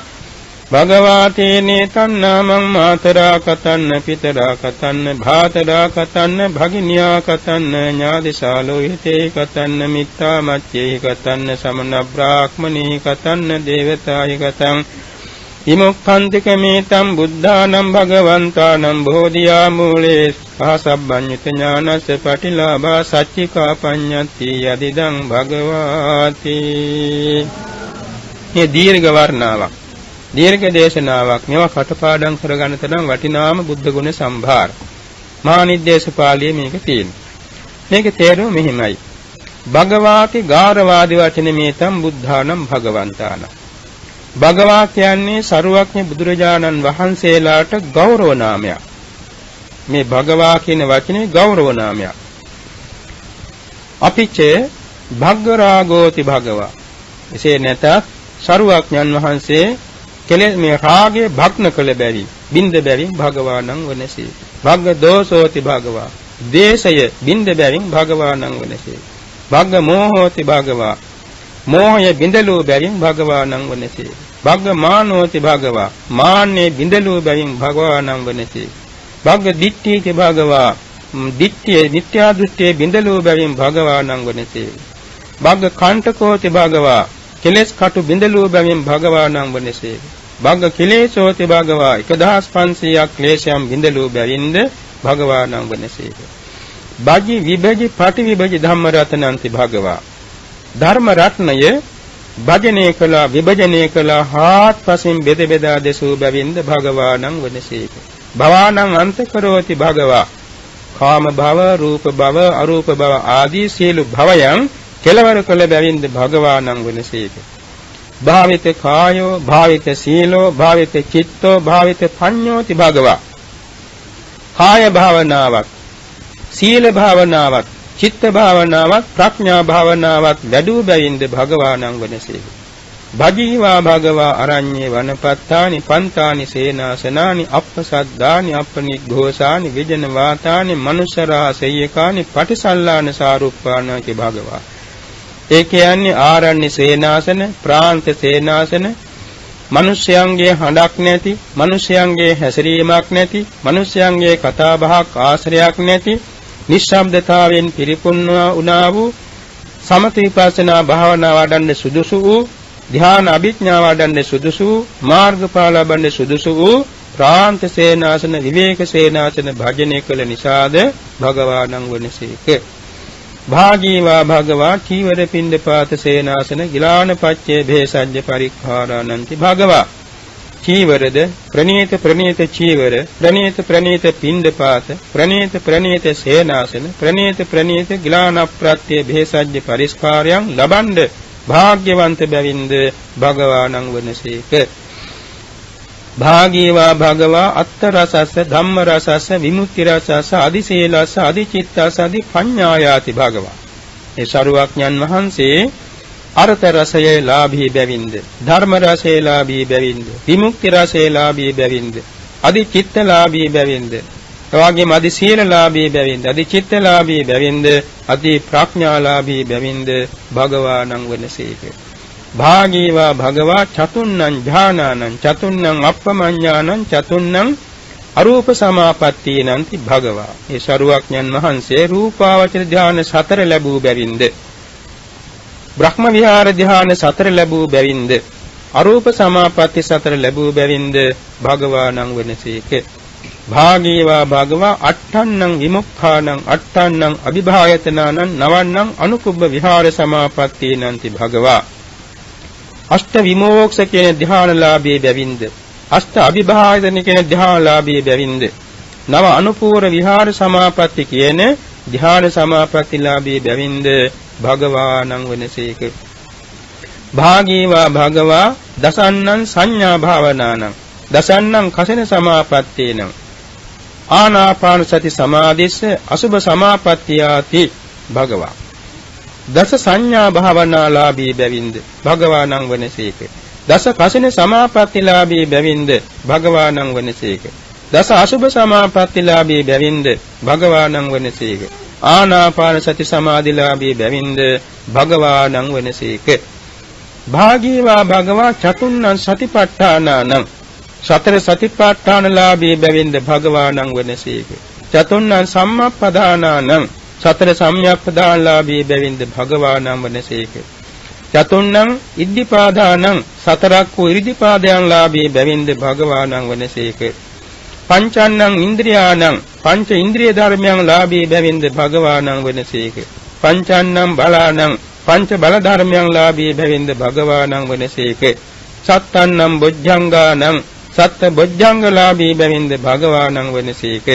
භගවාතේනේ තන්නාමං මාතරා කතන්න පිතරා කතන්න භාතරා කතන්න භගිනියා කතන්න ඥාදිශාලෝ හිතේ කතන්න මිත්තා මච්චේ කතන්න සමන බ්‍රාහ්මණී කතන්න දේවතායි කතං විමුක්ඛන්තික මේතම් බුද්ධානම් භගවන්තානම් බෝධියා මූලේ ආසබ්බඤ්ඤත ඥානස්ස පටිලාභා සච්චිකා පඤ්ඤති යදිදං භගවාති. මේ දීර්ඝ වර්ණාවක්. දීර්ඝ දේශනාවක් මේවා කටපාඩම් කරගන්න තරම් වටිනාම බුද්ධ ගුණ සම්භාර. මහා නිද්දේශ පාළියේ මේක තියෙනවා. මේකේ තේරුම මෙහිමයි. භගවාති ගාරවාදී වචනේ මේතම් බුද්ධානම් භගවන්තානම්. භගවා කියන්නේ සරුවක්ඥ බුදුරජාණන් වහන්සේලාට ගෞරව නාමයක්. මේ භගවා කියන වචනේ ගෞරව නාමයක්. අපිච්ච භග්ගරාගෝති භගවා. එසේ නැතත් සරුවක්ඥන් වහන්සේ කෙලෙස් මේ රාගය භග්න කළ බැරි බින්ද බැරි භගවානං වනසේ. භග්ග දෝසෝති භගවා. දේශය බින්ද බැරින් භගවානං වනසේ. භග්ග මෝහෝති භගවා. මෝහය බිඳලෝ බැරින් භගවානං වනසේ. භග්ග මානෝති භගවා. මාන්නේ බිඳලෝ බැවින් භගවානං වනසේ භග්ග දිට්ඨීති භගවා. දිට්ඨිය මිත්‍යා දෘෂ්ටියේ බිඳලෝ බැවින් භගවානං වනසේ භග්ග කණ්ඨකෝති භගවා. කෙලස් කටු බිඳලෝ බැවින් භගවානං වනසේ භග්ග කිලේශෝති භගවා. 1500ක් ක්ලේශයන් බිඳලෝ බැවින්ද භගවානං වනසේ බජි විභජි පටි විභජි ධම්ම රතනන්ති භගවා. ධර්ම රත්නය භජනය කළා විභජනය කළා හාත්පසින් බෙද බෙදා දෙසූ බැවින්ද භගවානං වනසේක භවානං අන්ත කරෝති භගවා. කාම භව රූප භව අරූප භව ආදී සියලු භවයන් කෙලවර කළ බැවින්ද භගවානං වනසේක භාවිත කායෝ භාවිත සීලෝ භාවිත චිත්තෝ භාවිත පඤ්ඤෝති භගවා. කාය භාවනාවක් සීල භාවනාවක් චිත්ත භාවනාවත් ප්‍රඥා භාවනාවත් වැඩූ බැවින්ද භගවානං වනසේ. භජීවා භගවා අරඤ්ඤේ වනපත්තානි පන්තානි සේනාසනානි අප්පසද්දානි අප්පනිග්ඝෝසානි විජන වාතානි මනුෂරා සේයකානි පටිසල්ලාන සාරුප්පාණකි භගවා. ඒ කියන්නේ ආරණ්‍ය සේනාසන, ප්‍රාන්ත සේනාසන, මිනිස්යන්ගේ හඬක් නැති, මිනිස්යන්ගේ හැසිරීමක් නැති, මිනිස්යන්ගේ කතා බහක් ආශ්‍රයයක් නැති, නිශ්ශබ්දතාවෙන් පිරිපුන්නා වුණා වූ සමථ විපස්සනා භාවනා වඩන්න සුදුසු වූ ධ්‍යාන අභිඥා වඩන්න සුදුසු වූ මාර්ගඵල ලබන්න සුදුසු වූ ප්‍රාන්ත සේනාසන විවේක සේනාසන භජනය කළ නිසාද භගවානං වනසේක. භාගීවා භගවා චීවර පින්දපාත සේනාසන ගිලාන පච්චේ භේසජ්ජ පරික්ඛාරානන්ති භගවා. චීවරද ප්‍රණීත ප්‍රණීත චීවර ප්‍රණීත ප්‍රණීත පින්දපාත ප්‍රණීත ප්‍රණීත සේනාසන ප්‍රණීත ප්‍රණීත ගිලාන ප්‍රත්‍ය භේසජ්ජ පරිස්කාරයන් ලබන්ඩ භාග්‍යවන්ත බැවින්ද භගවානං වනසේක. භාගීවා භගවා අත්ත රසස්ස ධම්ම රසස්ස විමුක්ති රසස්ස අදිශීලස්ස අදිචිත්තස්ස අදි පඤ්ඤායාති භගවා. ඒ ශරුවක්ඥන් වහන්සේ අර්ථ රසයේ ලාභී බැවින්ද? ධර්ම රසයේ ලාභී බැවින්ද? විමුක්ති රසයේ ලාභී බැවින්ද? අදිචිත්ත ලාභී බැවින්ද? එවාගේම අදි සීලලාභී බැවින්ද? අදි චිත්තලාභී බැවින්ද? අදි ප්‍රඥාලාභී බැවින්ද? භගවානං වනසේක භාගීවා භගවා චතුන්නං ඥානානං චතුන්නං අප්පමඤ්ඤානං චතුන්නං අරූප සමාපත්තීනන්ති භගවා. ඒ ශරුවක්ඥන් වහන්සේ රූපාවචර ධාන සතර ලැබූ බැවින්ද? බ්‍රහ්ම විහාර ධාන සතර ලැබූ බැවින්ද? අරූප සමාපatti සතර ලැබූ බැවින්ද? භගවානං වනසේක. භාගීවා භගවා අට්ඨන්නං විමුක්ඛානං අට්ඨන්නං අභිභායතනානං නවන්නං අනුකුබ්බ විහාර සමාපත්තීනන්ති භගවා. අෂ්ට විමෝක්ෂ කියන ධ්‍යානලාභී බැවින්ද? අෂ්ට අභිභායතන කියන ධ්‍යානලාභී බැවින්ද? නව අනුපූර විහාර සමාපatti කියන ධ්‍යාන සමාපත්තිලාභී බැවින්ද භගවානං වෙනසේක. භාගීවා භගවා දසන්නං සංඥා භාවනානං. දසන්නං කසින සමාපත්තේනං. ආනාපාන සති සමාධිස්ස අසුභ සමාපත්තියාති භගවා. දස සංඥා භාවනාලාභී බැවින්ද භගවානං වනසේක. දස කසින සමාපත්තිලාභී බැවින්ද භගවානං වනසේක. දස අසුභ සමාපත්තිලාභී බැවින්ද භගවානං වනසේක. ආනාපාන සති සමාධිලාභී බැවින්ද භගවානං වනසේක. භාගීවා භගවා චතුන්නං සතිපට්ඨානානං සතර සතිපට්ඨානලාභී බැවින්ද භගවානං වනසේක. චතුන්නං සම්මප්පදානානං සතර සම්‍යක්පදානලාභී බැවින්ද භගවානං වනසේක. චතුන්නං ඉද්ධිපාදානං. සතරක් වූ ඉරිදිපාදයන් ලාභී බැවින්ද භගවානං වනසේක. පංචන්නං ඉන්ද්‍රියාණං පංච ඉන්ද්‍රිය ධර්මයන් ලාභී බැවින්ද භගවානං වනසේක. පංචන්නං බලාණං පංච බල ධර්මයන් ලාභී බැවින්ද භගවානං වනසේක. සත්තන්නම් බොජ්ජංගානං සත්ත බොජ්ජංගලාභී බැවින්ද භගවානං වනසේක.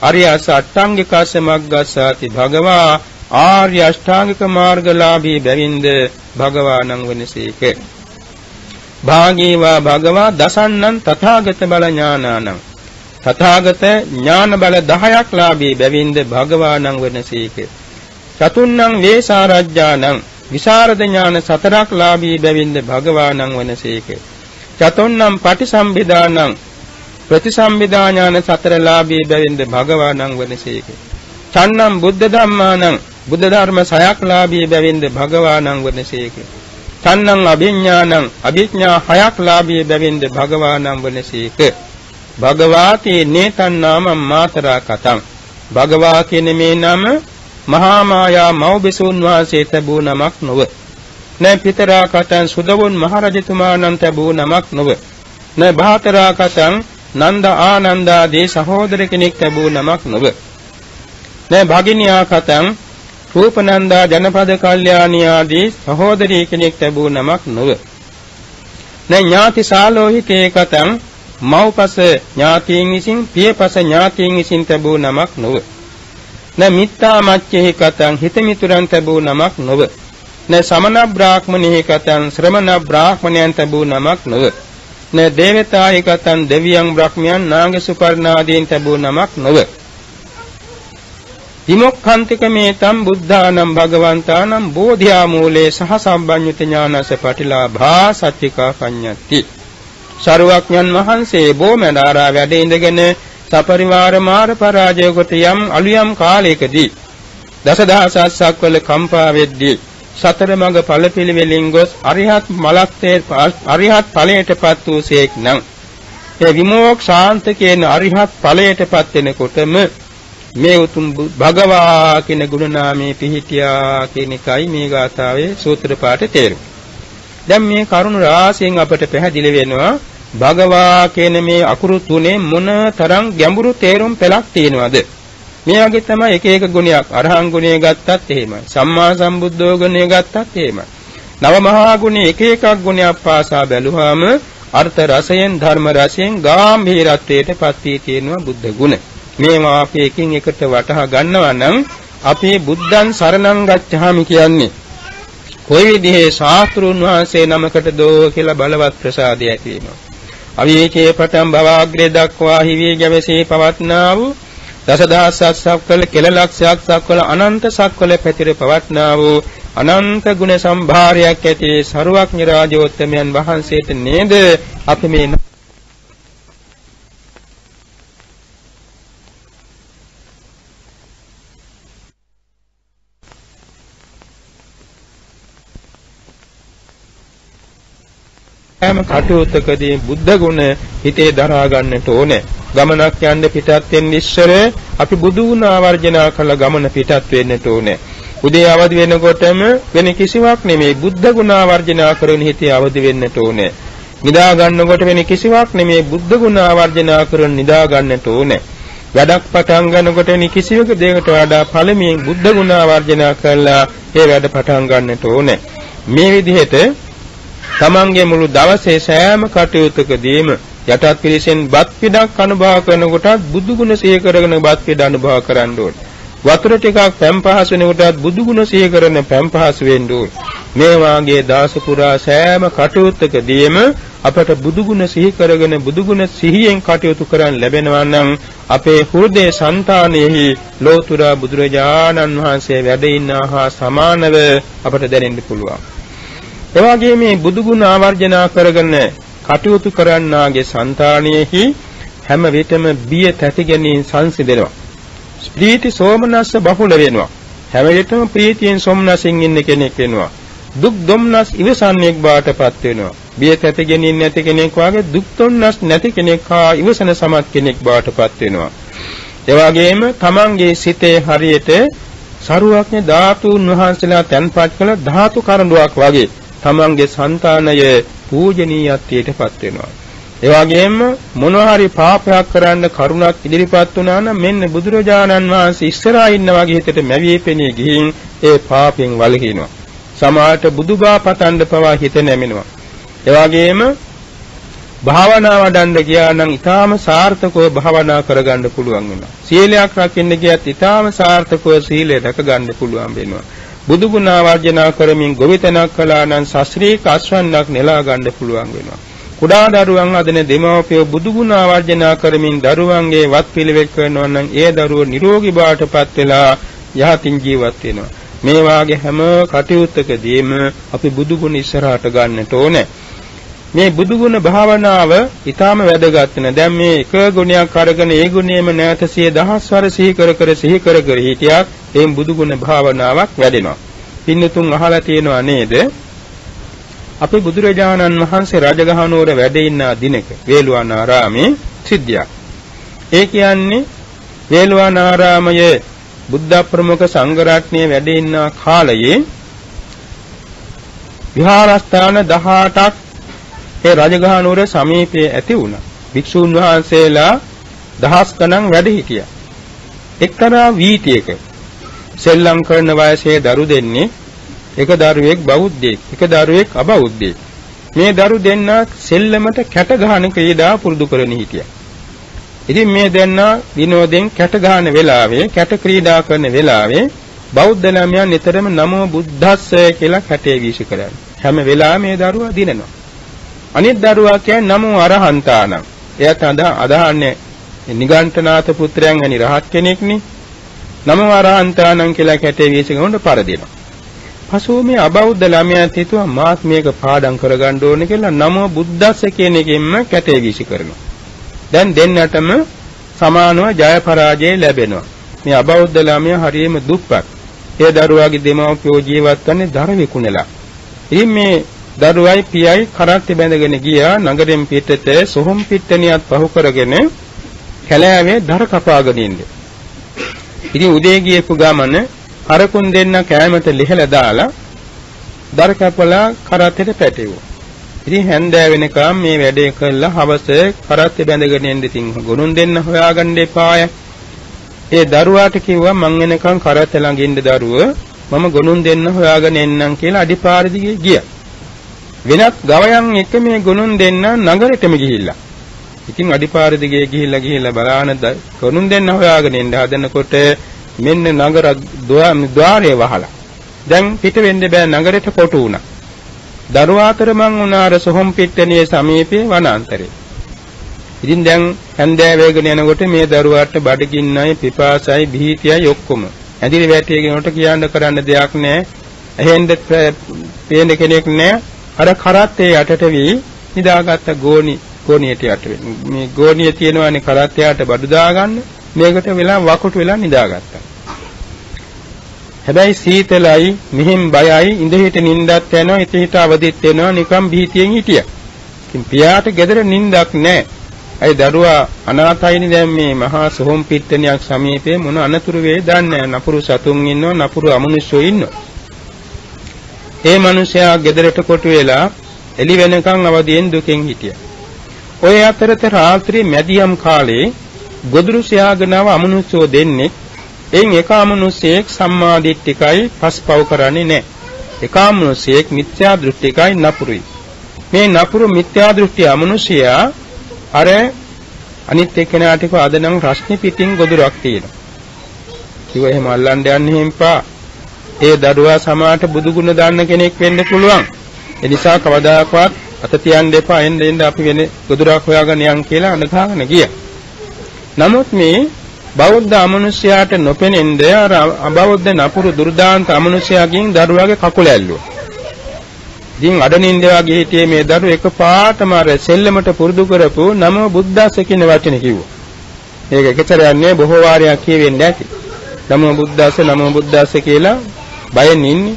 අරියස අට්ඨාංගිකස්ස මග්ගස්සාති භගවා ආර්ය අෂ්ටාංගික මාර්ගලාභී බැවින්ද භගවානං වනසේක. භාගීවා භගවා දසන්නං තථාගත බල ඥානානං. තථාගත ඥාන බල 10ක් ලාභී බැවින්ද භගවානං වනසේක චතුන්නං වේසාරජ්ජානං විසරද ඥාන සතරක් ලාභී බැවින්ද භගවානං වනසේක චතුන්නම් පටිසම්භිදානං ප්‍රතිසම්භිදා ඥාන සතරලාභී බැවින්ද භගවානං වනසේක. චන්නම් බුද්ධ ධම්මානං බුද්ධ ධර්ම සයක්ලාභී බැවින්ද භගවානං වනසේක. චන්නම් අභිඥානං අභිඥා හයක්ලාභී බැවින්ද භගවානං වනසේක. භගවාති නේතන් නාම මාතරා කතං. භගවා කියන මේ නම මහා මායා මෞබිසුන් වාසේ තබූ නමක් නොව. නැ පිතරා කතං සුදවුන් මහරජතුමාණන් තබූ නමක් නොව. නැ බාතරා කතං නන්ද ආනන්දාදී සහෝදර කෙනෙක් ලැබූ නමක් නොව. දැන් භගිනියා කතං රූපනන්දා ජනපද කල්යාණී ආදී සහෝදරී කෙනෙක් ලැබූ නමක් නොව. දැන් ඥාති සාලෝහිතේ කතං මව්පස ඥාතීන් විසින් පියපස ඥාතීන් විසින් ලැබූ නමක් නොව. න මිත්තා මච්චෙහි කතං හිතමිතුරන් ලැබූ නමක් නොව. න සමන බ්‍රාහ්මණෙහි කතං ශ්‍රමණ බ්‍රාහ්මණයන් ලැබූ නමක් නොව. න දේවතායිකතන් දෙවියන් බ්‍රහ්මයන් නාග සුපර්ණාදීන් ලැබූ නමක් නොව. විමුක්ඛන්තික මේතම් බුද්ධානම් භගවන්තානම් බෝධියා මූලේ සහ සම්බන්්‍යත ඥානස පටිලාභා සත්‍තිකා පඤ්ඤති. ශරුවක්ඥන් වහන්සේ බොමෙඩාරා වැඩ ඉඳගෙන සපරිවාර මාර පරාජය කොට යම් අලුයම් කාලයකදී දසදහසක් වල කම්පා වෙද්දී සතර මඟ ඵල පිළිවෙලින් ගොස් අරිහත් මලක්තේ අරිහත් ඵලයටපත් වූසේක් නම් ඒ විමෝක්ෂාන්ත කියන අරිහත් ඵලයටපත් වෙනකොටම මේ උතුම් භගවා කියන ගුණ නාමයේ පිහිටියා කියන එකයි මේ ගාථාවේ සූත්‍ර පාඨේ තේරුම. දැන් මේ කරුණු රාශියෙන් අපට පැහැදිලි වෙනවා භගවා කියන මේ අකුරු තුනේ මොන තරම් ගැඹුරු තේරුම් පෙළක් තියෙනවද? මේ වගේ තමයි එක එක ගුණයක් අරහං ගුණය ගත්තත් එහෙමයි. සම්මා සම්බුද්ධෝ ගුණය ගත්තත් එහෙමයි. නව මහා ගුණ එක එකක් ගුණයක් පාසා බැලුවාම අර්ථ රසයෙන් ධර්ම රසයෙන් ගාම්භීරත්වයට පත් වී තියෙනවා බුද්ධ ගුණ. මේවා අපි එකින් එකට වටහා ගන්නවා නම් අපි බුද්ධං සරණං ගච්ඡාමි කියන්නේ කොයි විදිහේ ශාස්ත්‍රුන් වහන්සේ නමකට දෝ කියලා බලවත් ප්‍රසාදය ඇති වෙනවා. අවීචේ පටන් භවග්‍රේ දක්වා හිවි ගැවසී පවත්නා වූ දසදහසක් සක්වල කෙල ලක්ෂයක් සක්වල අනන්ත සක්වල පැතිර පවත්නා වූ අනන්ත ගුණ සම්භාරයක් ඇති සරුවක්ඥ රාජෝත්තමයන් වහන්සේට නේද අපි මේ හැම කටයුත්තකදී බුද්ධ ගුණ හිතේ දරා ගන්නට ඕනේ. ගමනක් යන්න පිටත් වෙන්න ඉස්සර අපි බුදු ගුණ ආවර්ජනා කළ ගමන පිටත් වෙන්නට ඕනේ. උදේ අවදි වෙනකොටම වෙන කිසිවක් නෙමෙයි බුද්ධ ගුණ ආවර්ජනා කරගෙන හිතේ අවදි වෙන්නට ඕනේ. නිදා ගන්නකොට වෙන කිසිවක් නෙමෙයි බුද්ධ ගුණ ආවර්ජනා කරගෙන නිදා ගන්නට ඕනේ. වැඩක් පටන් ගන්නකොට වෙන කිසිවක දෙයකට වඩා පළමුවෙන් බුද්ධ ගුණ ආවර්ජනා කරලා ඒ වැඩ පටන් ගන්නට ඕනේ. මේ විදිහට තමන්ගේ මුළු දවසේ සෑම කටයුත්තකදීම යටත් පිළිසෙන් බත් පිටක් අනුභව කරනකොටත් බුදු ගුණ සිහි කරගෙන බත් පිට අනුභව කරන්න ඕනේ. වතුර ටිකක් පැම්පහස වෙනකොටත් බුදු ගුණ සිහි කරන පැම්පහස වෙන්න ඕනේ. මේ වාගේ දාස පුරා සෑම කටයුත්තකදීම අපට බුදු ගුණ සිහි කරගෙන බුදු ගුණ සිහියෙන් කටයුතු කරන් ලැබෙනවා නම් අපේ හෘදේ సంతානෙහි ලෝතුරා බුදුරජාණන් වහන්සේ වැඩ ඉන්නා හා සමානව අපට දැනෙන්න පුළුවන්. එවාගේ මේ බුදු ගුණ ආවර්ජනා කරගෙන කටයුතු කරන්නාගේ సంతානියෙහි හැම විටම බිය තැති ගැනීම සංසිඳෙනවා. ප්‍රීති සෝමනස්ස බහුල වෙනවා. හැම විටම ප්‍රීතියෙන් සෝමනසින් ඉන්න කෙනෙක් වෙනවා. දුක් දුම්නස් ඉවසන්නේක් බාටපත් වෙනවා. බිය තැති ගැනීම නැති කෙනෙක් වාගේ දුක් දුම්නස් නැති කෙනෙක් හා ඉවසන සමත් කෙනෙක් බාටපත් වෙනවා. එවාගෙම තමන්ගේ සිතේ හරියට සරුවක්ඥ ධාතුන් වහන්සේලා තැන්පත් කළ ධාතු කරඬුවක් වගේ තමන්ගේ సంతානය පූජනීයත්වයටපත් වෙනවා. ඒ වගේම මොනවා හරි පාපයක් කරන්න කරුණක් ඉදිරිපත් වුණා නම් මෙන්න බුදුරජාණන් වහන්සේ ඉස්සරහා ඉන්න වගේ හිතට මැවී පෙනී ගිහින් ඒ පාපෙන් වළකිනවා. සමාහට බුදුබා පතන්න පවා හිත නැමෙනවා. ඒ වගේම භාවනා වඩන්න ගියා නම් ඊටාම සාර්ථකව භාවනා කරගන්න පුළුවන් වෙනවා. සීලයක් රකින්න ගියත් ඊටාම සාර්ථකව සීලය රැක ගන්න පුළුවන් වෙනවා. බුදු ගුණ වර්ජනා කරමින් ගොවිතැනක් කළා නම් ශාස්ත්‍රීය අස්වන්නක් නෙලා ගන්න පුළුවන් වෙනවා. කුඩා දරුවන් අදන දෙමව්පියෝ බුදු ගුණ වර්ජනා කරමින් දරුවන්ගේ වත් පිළිවෙත් කරනවා නම් ඒ දරුවෝ නිරෝගී බවටපත් වෙලා යහතින් ජීවත් වෙනවා. මේ වාගේ හැම කටයුත්තකදීම අපි බුදු ගුණ ඉස්සරහට ගන්නට ඕනේ. මේ බුදු ගුණ භාවනාව ඊටාම වැදගත් වෙන. දැන් මේ එක ගුණයක් අරගෙන ඒ ගුණයම නැවත සිය දහස් වර සිහි කර කර සිහි කර කර හිටියක් එයින් බුදු ගුණ භාවනාවක් වැඩෙනවා. පින්නතුන් අහලා තියෙනවා නේද? අපි බුදුරජාණන් වහන්සේ රජගහනුවර වැඩ ඉන්න දිනක වේළුවනාරාමේ සිද්ධියක්. ඒ කියන්නේ වේළුවනාරාමයේ බුද්ධ ප්‍රමුඛ සංඝ රත්නයේ වැඩ ඉන්න කාලයේ විහාරස්ථාන 18ක් ඒ රජගහනුවර සමීපයේ ඇති වුණා. භික්ෂූන් වහන්සේලා දහස් ගණන් වැඩ හිටියා. එක්තරා වීතියක සෙල්ලම් කරන වයසේ දරු දෙන්නේ එක දරුවෙක් බෞද්ධයෙක් එක දරුවෙක් අබෞද්ධයෙක්. මේ දරු දෙන්න සෙල්ලමට කැට ගහන ක්‍රීඩා පුරුදු කරගෙන හිටියා. ඉතින් මේ දෙන්න විනෝදෙන් කැට ගහන වෙලාවේ කැට ක්‍රීඩා කරන වෙලාවේ බෞද්ධ ළමයා නිතරම නමෝ බුද්දස්ස කියලා කැටේ වීසි කරන්නේ හැම වෙලාවෙම මේ දරුවා දිනනවා. අනිත් දරුවා කියන්නේ නමෝ අරහන්තානම්. එයාට අදහන්නේ නිගණ්ඨනාත පුත්‍රයන් වැනි රහත් කෙනෙක්නේ. නම වරහන්තානං කියලා කැටේ වීසගමුන්ට පරදිනවා. පසුව මේ අබෞද්ධ ළමයාත් හිතුවා මාත් මේක පාඩම් කරගන්න ඕනේ කියලා නමෝ බුද්දස්ස කියන එකෙන්ම කැටේ වීසි කරනවා. දැන් දෙන්නටම සමානව ජය පරාජය ලැබෙනවා. මේ අබෞද්ධ ළමයා හරියම දුප්පත්. ඒ දරුවාගේ දෙමව්පියෝ ජීවත් වන්නේ දර විකුණලා. ඉතින් මේ දරුවයි පියයි කරත්තේ බැඳගෙන ගියා නගරෙන් පිටත සොහොන් පිට්ටනියත් පහු කරගෙන කැලෑවේ දර කපාගෙන ඉන්නේ. ඉතින් උදේ ගියපු ගමන කරකුන් දෙන්න කෑමට ලිහලා දාලා දර කැපලා කරත්තේට පැටෙවුවා. ඉතින් හැන්දෑ වෙනකම් මේ වැඩේ කළා හවස කරත්තේ බැඳගෙන ඉන්න ඉතින් ගුණුන් දෙන්න හොයාගන්න එපාය. ඒ දරුවාට කිව්වා මං එනකන් කරත්තේ ළඟ ඉන්න දරුව මම ගුණුන් දෙන්න හොයාගෙන එන්නම් කියලා අඩිපාරදී ගියා. වෙනත් ගවයන් එක්ක මේ ගුණුන් දෙන්න නගරෙටම ගිහිල්ලා. ඉතින් අඩිපාර දිගේ ගිහිල්ලා ගිහිල්ලා බලාන ගුණුන් දෙන්න හොයාගෙන ඉන්න හදනකොට මෙන්න නගර ద్వාරය වහලා. දැන් පිට වෙන්න බෑ නගරෙට කොටු වුණා. දරුවාතර මං උනාර සොහොන් පිට්ටනියේ සමීපයේ වනාන්තරේ. ඉතින් දැන් හැන්දෑ වේගන යනකොට මේ දරුවාට බඩගින්නයි පිපාසයි බීතියයි ඔක්කොම. ඇදිරි වැටියගෙනට කියන්න කරන්න දෙයක් නැහැ. එහෙන්ද පේන කෙනෙක් නැහැ. අර කරත්තේ යටට වී නිදාගත්ත ගෝණි ගෝණියට යට මේ ගෝණිය තියෙනවානේ කරත්තයට බඩු දාගන්න මේකට වෙලා වකුටු වෙලා නිදාගත්තා. හැබැයි සීතලයි මිහිම් බයයි ඉඳ හිට නිින්දත් යනවා ඉත හිට අවදිත් වෙනවා නිකම් බීතියෙන් හිටියා. ඉතින් පියාට ගෙදර නිින්දක් නැහැ. අයි දරුවා අනාථයිනේ දැන් මේ මහා සොහොන් පිට්ටනියක් සමීපයේ මොන අනතුරු වේ දන්නේ නපුරු සතුන් ඉන්නවා නපුරු අමනුෂ්‍යෝ ඉන්නවා. ඒ මිනිසයා ගෙදරට කොටු වෙලා එළි වෙනකන් අවදියෙන් දුකෙන් හිටියා. ඔය අතරත රාත්‍රී මැදියම් කාලේ ගොදුරු සයාගෙනව අමනුෂ්‍යෝ දෙන්නේ එයින් එක අමනුෂ්‍යයෙක් සම්මාදිට්ඨිකයි පස්පව් කරන්නේ නැහැ. එක අමනුෂ්‍යයෙක් මිත්‍යා දෘෂ්ටිකයි නපුරුයි. මේ නපුරු මිත්‍යා දෘෂ්ටි අමනුෂ්‍යයා අර අනිත් එක්කෙනාට කිව්වා අද නම් රශ්මි පිටින් ගොදුරක් තියෙනවා. කිව්වා එහෙම අල්ලන්න යන්න හිම්පා. ඒ දරුවා සමාට බුදු ගුණ දන්න කෙනෙක් වෙන්න පුළුවන්. ඒ නිසා කවදාකවත් අත තියන්න එපා එන්න එන්න අපි වෙන ගොදුරක් හොයාගෙන යන් කියලා අඳගාගෙන ගියා. නමුත් මේ බෞද්ධ අමනුෂ්‍යයාට නොපෙනෙන්ද අර අබෞද්ධ නපුරු දුර්දාන්ත අමනුෂ්‍යයාගෙන් දරුවාගේ කකුල ඇල්ලුවා. ඉතින් අඩනින්ද වගේ හිටියේ මේ දරුවෝ එකපාරටම අර සෙල්ලමට පුරුදු කරපු නමෝ බුද්දස්ස කියන වචනේ කිව්වා. මේක එකතරයක් නේ බොහෝ වාරයක් කියවෙන්නේ නැති. නමෝ බුද්දස්ස නමෝ බුද්දස්ස කියලා බයෙන් ඉන්නේ.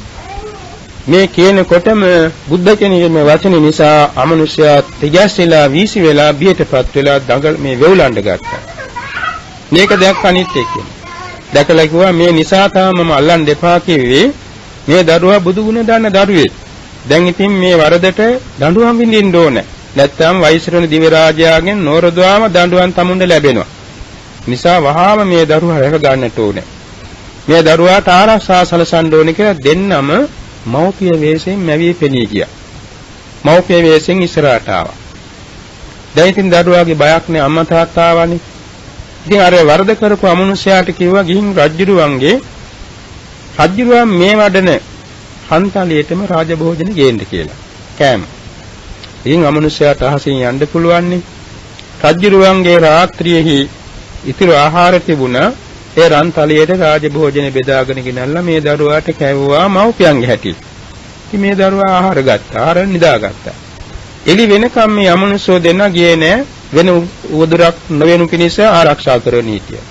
මේ කියනකොටම බුද්ධ කෙනෙකුගේ මේ වචන නිසා අමනුෂ්‍යයා තෙජස්සිලා වීසි වෙලා බියටපත් වෙලා දඟල් මේ වෙවුලන්න ගත්තා. මේක දැක්ක අනිත් එක්කෙන. දැකලා කිව්වා මේ නිසා තමයි මම අල්ලන් දෙපා කිව්වේ මේ දරුවා බුදු ගුණ දන්න දරුවෙක්. දැන් ඉතින් මේ වරදට දඬුවම් විඳින්න ඕන. නැත්නම් වෛශ්‍රණ දිව රාජයාගෙන් නෝරදවාම දඬුවම් තමුන්ට ලැබෙනවා. නිසා වහාම මේ දරුවා රැක ගන්නට ඕනේ. මේ දරුවාට ආරක්ෂා සලසන්න ඕනේ කියලා දෙන්නම මව්පිය වෙස්යෙන් මැවී පෙනී ගියා. මව්පිය වෙස්යෙන් ඉස්සරහට ආවා. දැන් ඉතින් දරුවාගේ බයක් නෑ අම්මා තාත්තා ආවනේ. ඉතින් අර වරද කරපු අමනුෂ්‍යයාට කිව්වා ගිහින් රජ්ජුරුවන්ගේ රජ්ජුරුවන් මේ වඩන හන්තලියටම රාජභෝජන ගේන්න කියලා. කෑම. ඉතින් අමනුෂ්‍යයාට අහසින් යන්න පුළුවන් නේ. රජ්ජුරුවන්ගේ රාත්‍රියේහි ඉතිරි ආහාර තිබුණා. ඒ රන්තලියට රාජභෝජන බෙදාගෙන ගෙනල්ලා මේ දරුවාට කැවුවා මව්පියන්ගේ හැටි. ඉතින් මේ දරුවා ආහාර ගත්තා. ආහාර නිදාගත්තා. එලි වෙනකම් මේ අමනුෂ්‍යෝ දෙන්න ගියේ නෑ වෙන උදුරක් නොවෙනු පිණිස ආරක්ෂා කරන නීතිය.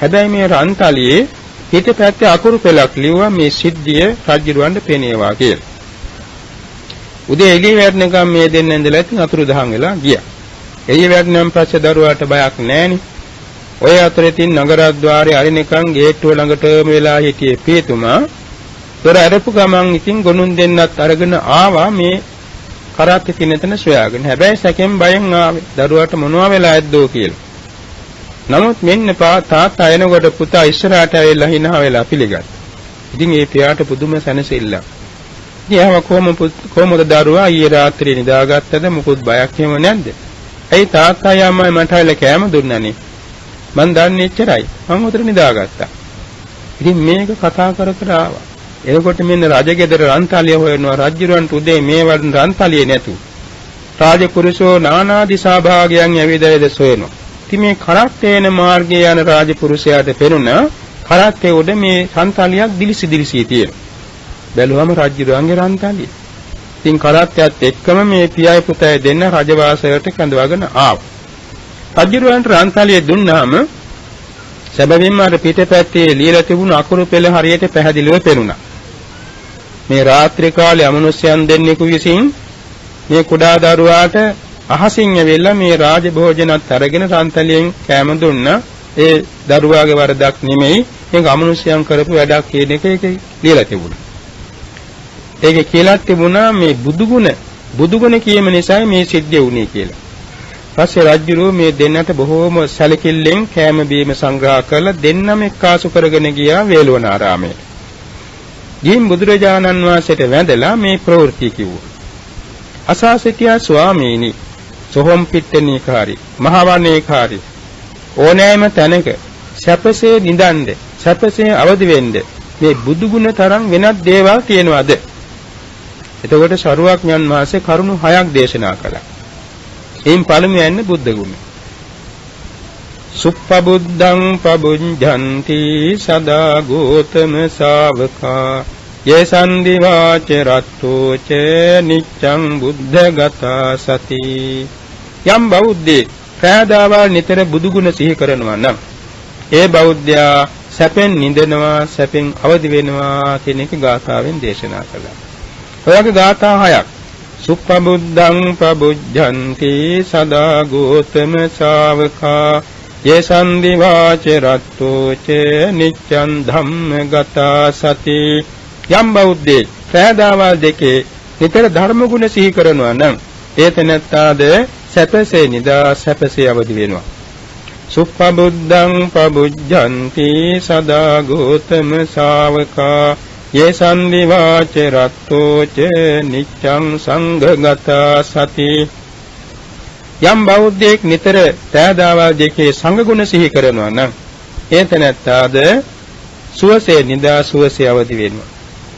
හැබැයි මේ රන්තලියේ පිටපැත්තේ අකුරු පෙළක් ලිව්වා මේ සිද්ධිය රජුරවන්ට පෙනේවා කියලා. උදේ එළිය වැටෙනකම් මේ දෙන්න ඉඳලා ඉතින් අතුරු දහන් වෙලා ගියා. එළිය වැටෙනන් පස්සේ දරුවාට බයක් නැහෙනි. ඔය අතරේ තින් නගරද්්වාරයේ අරිනකන් ගේට්ටුව ළඟටම වෙලා හිටියේ පියතුමා. දොර අරපු ගමන් ඉතින් ගොනුන් දෙන්නත් අරගෙන ආවා මේ කරත් තිනතන සොයාගෙන. හැබැයි සැකෙන් බයෙන් ආවේ. දරුවාට මොනවා වෙලා ඇද්දෝ කියලා. නමුත් මෙන්න තාත්තා එනකොට පුතා ඉස්සරහට ඇවිල්ලා hina වෙලා පිළිගත්තා. ඉතින් ඒ පියාට පුදුම සැනසෙල්ලක්. ඉතින් එහෙම කොහොම කොහොමද දරුවා ඊයේ රාත්‍රියේ නිදාගත්තද මොකුත් බයක් එහෙම නැද්ද? ඇයි තාත්තා යම්මයි මට ඇවිල්ලා කෑම දුන්නනේ. මං දන්නේ එච්චරයි. මම උතර නිදාගත්තා. ඉතින් මේක කතා කර කර ආවා. එතකොට මෙන්න රජගෙදර රන්තලිය හොයනවා රජුරන්ට උදේ මේ වඩන රන්තලිය නැතු. රාජපුරුෂෝ නානා දිසා භාගයන් ඇවිදවිද සොයනවා. ඉතින් මේ කරත්තේන මාර්ගයේ යන රාජපුරුෂයාට පෙනුන කරත්තේ උඩ මේ රන්තලියක් දිලිසි දිලිසි තියෙනවා. බැලුවම රජුරන්ගේ රන්තලිය. ඉතින් කරත්තයත් එක්කම මේ පියයි පුතයි දෙන්න රජවාසයට කැඳවගෙන ආවා. රජුරන්ට රන්තලිය දුන්නාම සැබවින්ම අර පිටපැත්තේ ලියලා තිබුණු අකුරු පෙළ හරියට පැහැදිලිව පෙනුණා. මේ රාත්‍රී කාලේ අමනුෂ්‍යයන් දෙන්නෙකු විසින් මේ කුඩා දරුවාට අහසින් ඇවිල්ලා මේ රාජභෝජනත් අරගෙන සන්තලියෙන් කැම දුන්නා. ඒ දරුවාගේ වරදක් නෙමෙයි. මේක අමනුෂ්‍යයන් කරපු වැඩක් කියන එක ඒකේ ලියලා තිබුණා. ඒකේ කියලා තිබුණා මේ බුදුගුණ බුදුගුණ කියම නිසා මේ සිද්ධිය වුණේ කියලා. පස්සේ රජුරෝ මේ දෙන්නට බොහෝම සැලකිල්ලෙන් කෑම බීම සංග්‍රහ කරලා දෙන්නම එක්කාසු කරගෙන ගියා වේළුවනාරාමයට. ගිහින් බුදුරජාණන් වහන්සේට වැඳලා මේ ප්‍රවෘත්ති කිව්වා. අසාසිතියා ස්වාමීනි සොහොම් පිට්ටනීකාරී මහවණේකාරී ඕනෑම තැනක සැපසේ නිදන්ඩ සැපසේ අවදි වෙන්න මේ බුදු ගුණ තරම් වෙනත් දේවල් තියෙනවද එතකොට ශරුවක්ඥන් වහන්සේ කරුණු හයක් දේශනා කළා එයින් පළමුවෙන්නේ බුද්ධ ගුණ සුප්පබුද්ධං පබුඤ්ජಂತಿ සදා ගෝතම ශාවකා. යේසන්දි වාච රත්තෝ ච නිච්ඡං බුද්ධගතා සති. යම් බෞද්ධේ පෑදාවල් නිතර බුදුගුණ සිහි කරනවා නම් ඒ බෞද්ධයා සැපෙන් නිඳනවා සැපෙන් අවදි වෙනවා කියන එක ගාථාවෙන් දේශනා කළා. ඔයගේ ගාථා හයක් සුප්පබුද්ධං පබුද්ධಂತಿ සදා ගෝතම ශාවකා යේසන්දි වාච රත්තෝ ච නිච්ඡං ධම්මගතා සති යම් බෞද්ධේ පෑදාවල් දෙකේ නිතර ධර්ම ගුණ සිහි කරනවා නම් ඒ තැනත්තාද සැපසේ නිදා සැපසේ අවදි වෙනවා. සුප්පබුද්ධං පබුද්ධಂತಿ සදා ගෝතම ශාවකා। යේසන්දි වාච රත්තෝ ච නිච්ඡං සංඝගතා සති. යම් බෞද්ධයෙක් නිතර තෑදාවල් දෙකේ සංඝගුණ සිහි කරනවා නම් ඒ තැනැත්තාද සුවසේ නිදා සුවසේ අවදි වෙනවා.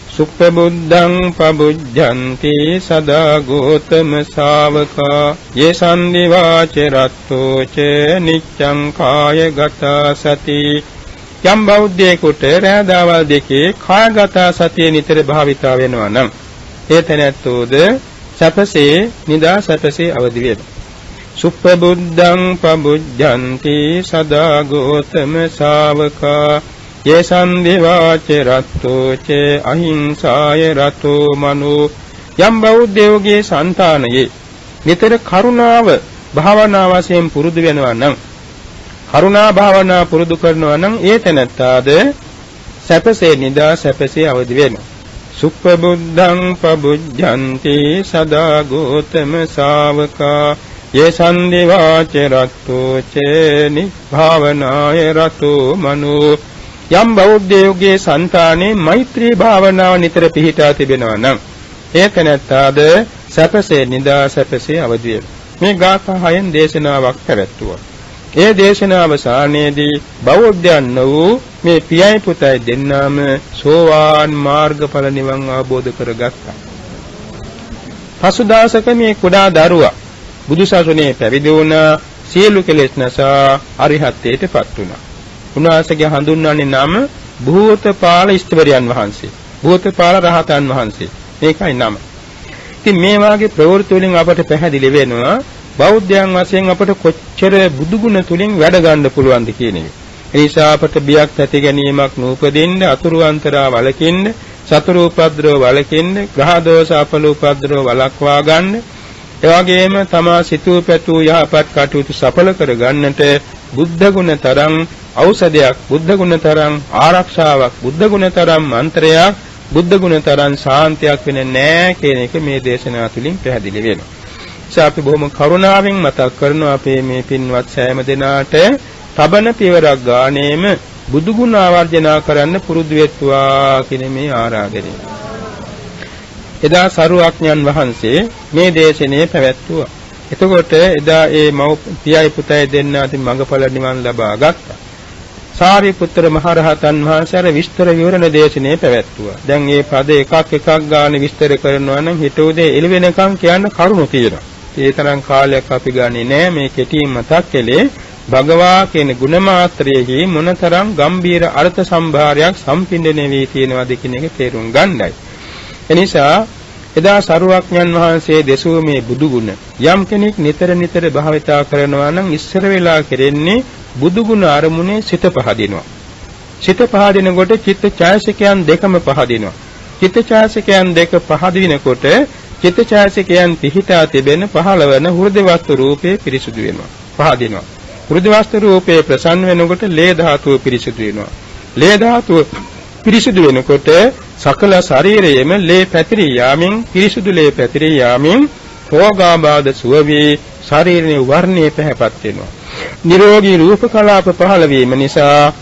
සුප්පබුද්ධං පබුද්ධಂತಿ සදා ගෝතම ශාවකා. යේසන්දි වාච රත්තෝ ච නිච්ඡං කායගත සති. යම් බෞද්ධයෙකුට රෑ දවල් දෙකේ කායගත සතිය නිතර භාවිතා වෙනවා නම් ඒ තැනැත්තෝද සැපසේ නිදා සැපසේ අවදි වෙනවා. සුප්පබුද්ධං පබුද්ධಂತಿ සදා ගෝතම ශාවකා යේසං දේවාච රත්තෝ ච අහිංසාය රතෝ මනෝ යම් බෞද්ධයෝගේ సంతානයේ නිතර කරුණාව භාවනා වශයෙන් පුරුදු වෙනවා නම් කරුණා භාවනා පුරුදු කරනවා නම් ඒ තැනත්තාද සැපසේ නිදා සැපසේ අවදි වෙනවා. සුප්පබුද්ධං පබුජ්ජಂತಿ සදා ගෝතම ශාවකා. යේ සම්දිවාච රත්තෝ චේ නිභාවනාය රතෝ මනෝ. යම් බෞද්ධයෝගේ సంతානේ මෛත්‍රී භාවනාව නිතර පිහිටා තිබෙනවා නම් ඒක නැත්තාද සැපසේ නිදා සැපසේ අවදි මේ ගාථා හයෙන් දේශනාවක් පැවැත්වුවා. ඒ දේශනාව සානයේදී බෞද්ධයන් වූ මේ පියයි පුතයි දෙන්නාම සෝවාන් මාර්ගඵල නිවන් අවබෝධ කරගත්තා. පසුදාසක මේ කුඩා දරුවා බුදුසසුනේ පැවිදි වුණා සියලු කෙලෙස් නැසා අරිහත්ත්වයටපත් වුණා. උන්වහන්සේගේ හඳුන්වන්නේ නම භූතපාල ඉස්තවරයන් වහන්සේ. භූතපාල රහතන් වහන්සේ. මේකයි නම. ඉතින් මේ වාගේ ප්‍රවෘත්ති වලින් අපට පැහැදිලි වෙනවා බෞද්ධයන් වශයෙන් අපට කොච්චර බුදුගුණ තුලින් වැඩ ගන්න පුළුවන්ද කියන එක. ඒ නිසා අපට බියක් ඇති ගැනීමක් නූපදින්න අතුරු අන්තරා වලකින්න සතර උපද්‍රව වලකින්න ග්‍රහ දෝෂ අපල උපද්‍රව වලක්වා ගන්න එවැගේම තමා සිතූ පැතූ යහපත් කටයුතු සඵල කර ගන්නට බුද්ධ ගුණ තරම් ඖෂධයක් බුද්ධ ගුණ තරම් ආරක්ෂාවක් බුද්ධ ගුණ තරම් මන්ත්‍රයක් බුද්ධ ගුණ තරම් ශාන්තියක් වෙන්නේ නැහැ කියන එක මේ දේශනාව තුළින් පැහැදිලි වෙනවා. ඒ අපි බොහොම කරුණාවෙන් මතක් කරනවා අපේ මේ පින්වත් සෑම දෙනාට තබන පියවරක් ගානේම බුදු ගුණ ආවර්ජනා කරන්න පුරුදු වෙත්වා කියන මේ ආරාධනය. එදා සරුවක්ඥන් වහන්සේ මේ දේශනේ පැවැත්වුවා. එතකොට එදා ඒ මව් පියයි පුතයි දෙන්න අතින් මඟඵල නිවන් ලබා ගත්තා. සාරිපුත්‍ර මහරහතන් වහන්සේ අර විස්තර විවරණ දේශනේ පැවැත්තුවා. දැන් මේ පද එකක් එකක් ගාන විස්තර කරනවා නම් හිත උදේ එළි වෙනකන් කියන්න කරුණු තියෙනවා. ඒ තරම් කාලයක් අපි ගන්නේ නැහැ මේ කෙටියෙන් මතක් කළේ භගවා කියන ගුණ මාත්‍රයේහි මොනතරම් ගම්බීර අර්ථ සම්භාරයක් සම්පින්දණය වී තියෙනවද කියන එක තේරුම් ගන්නයි. එනිසා එදා සරුවක්ඥන් වහන්සේ දෙසූ මේ බුදු ගුණ යම් කෙනෙක් නිතර නිතර භාවිතා කරනවා නම් ඉස්සර වෙලා කෙරෙන්නේ බුදු ගුණ අරමුණේ සිත පහදිනවා. සිත පහදිනකොට චිත්ත ඡායසිකයන් දෙකම පහදිනවා. චිත්ත ඡායසිකයන් දෙක පහදිනකොට චිත්ත ඡායසිකයන් පිහිටා තිබෙන පහළවන හෘද වස්තු රූපේ පිරිසුදු වෙනවා. පහදිනවා. හෘද වස්තු රූපේ ප්‍රසන්න වෙනකොට ලේ ධාතුව පිරිසුදු වෙනවා. ලේ ධාතුව පිරිසුදු වෙනකොට සකල ශරීරයේම ලේ පැතිරී යාමෙන් පිරිසුදු ලේ පැතිරී යාමෙන් රෝගාබාධ සුව වී ශරීරයේ වර්ණය පැහැපත් වෙනවා. නිරෝගී රූප කලාප පහළ වීම නිසා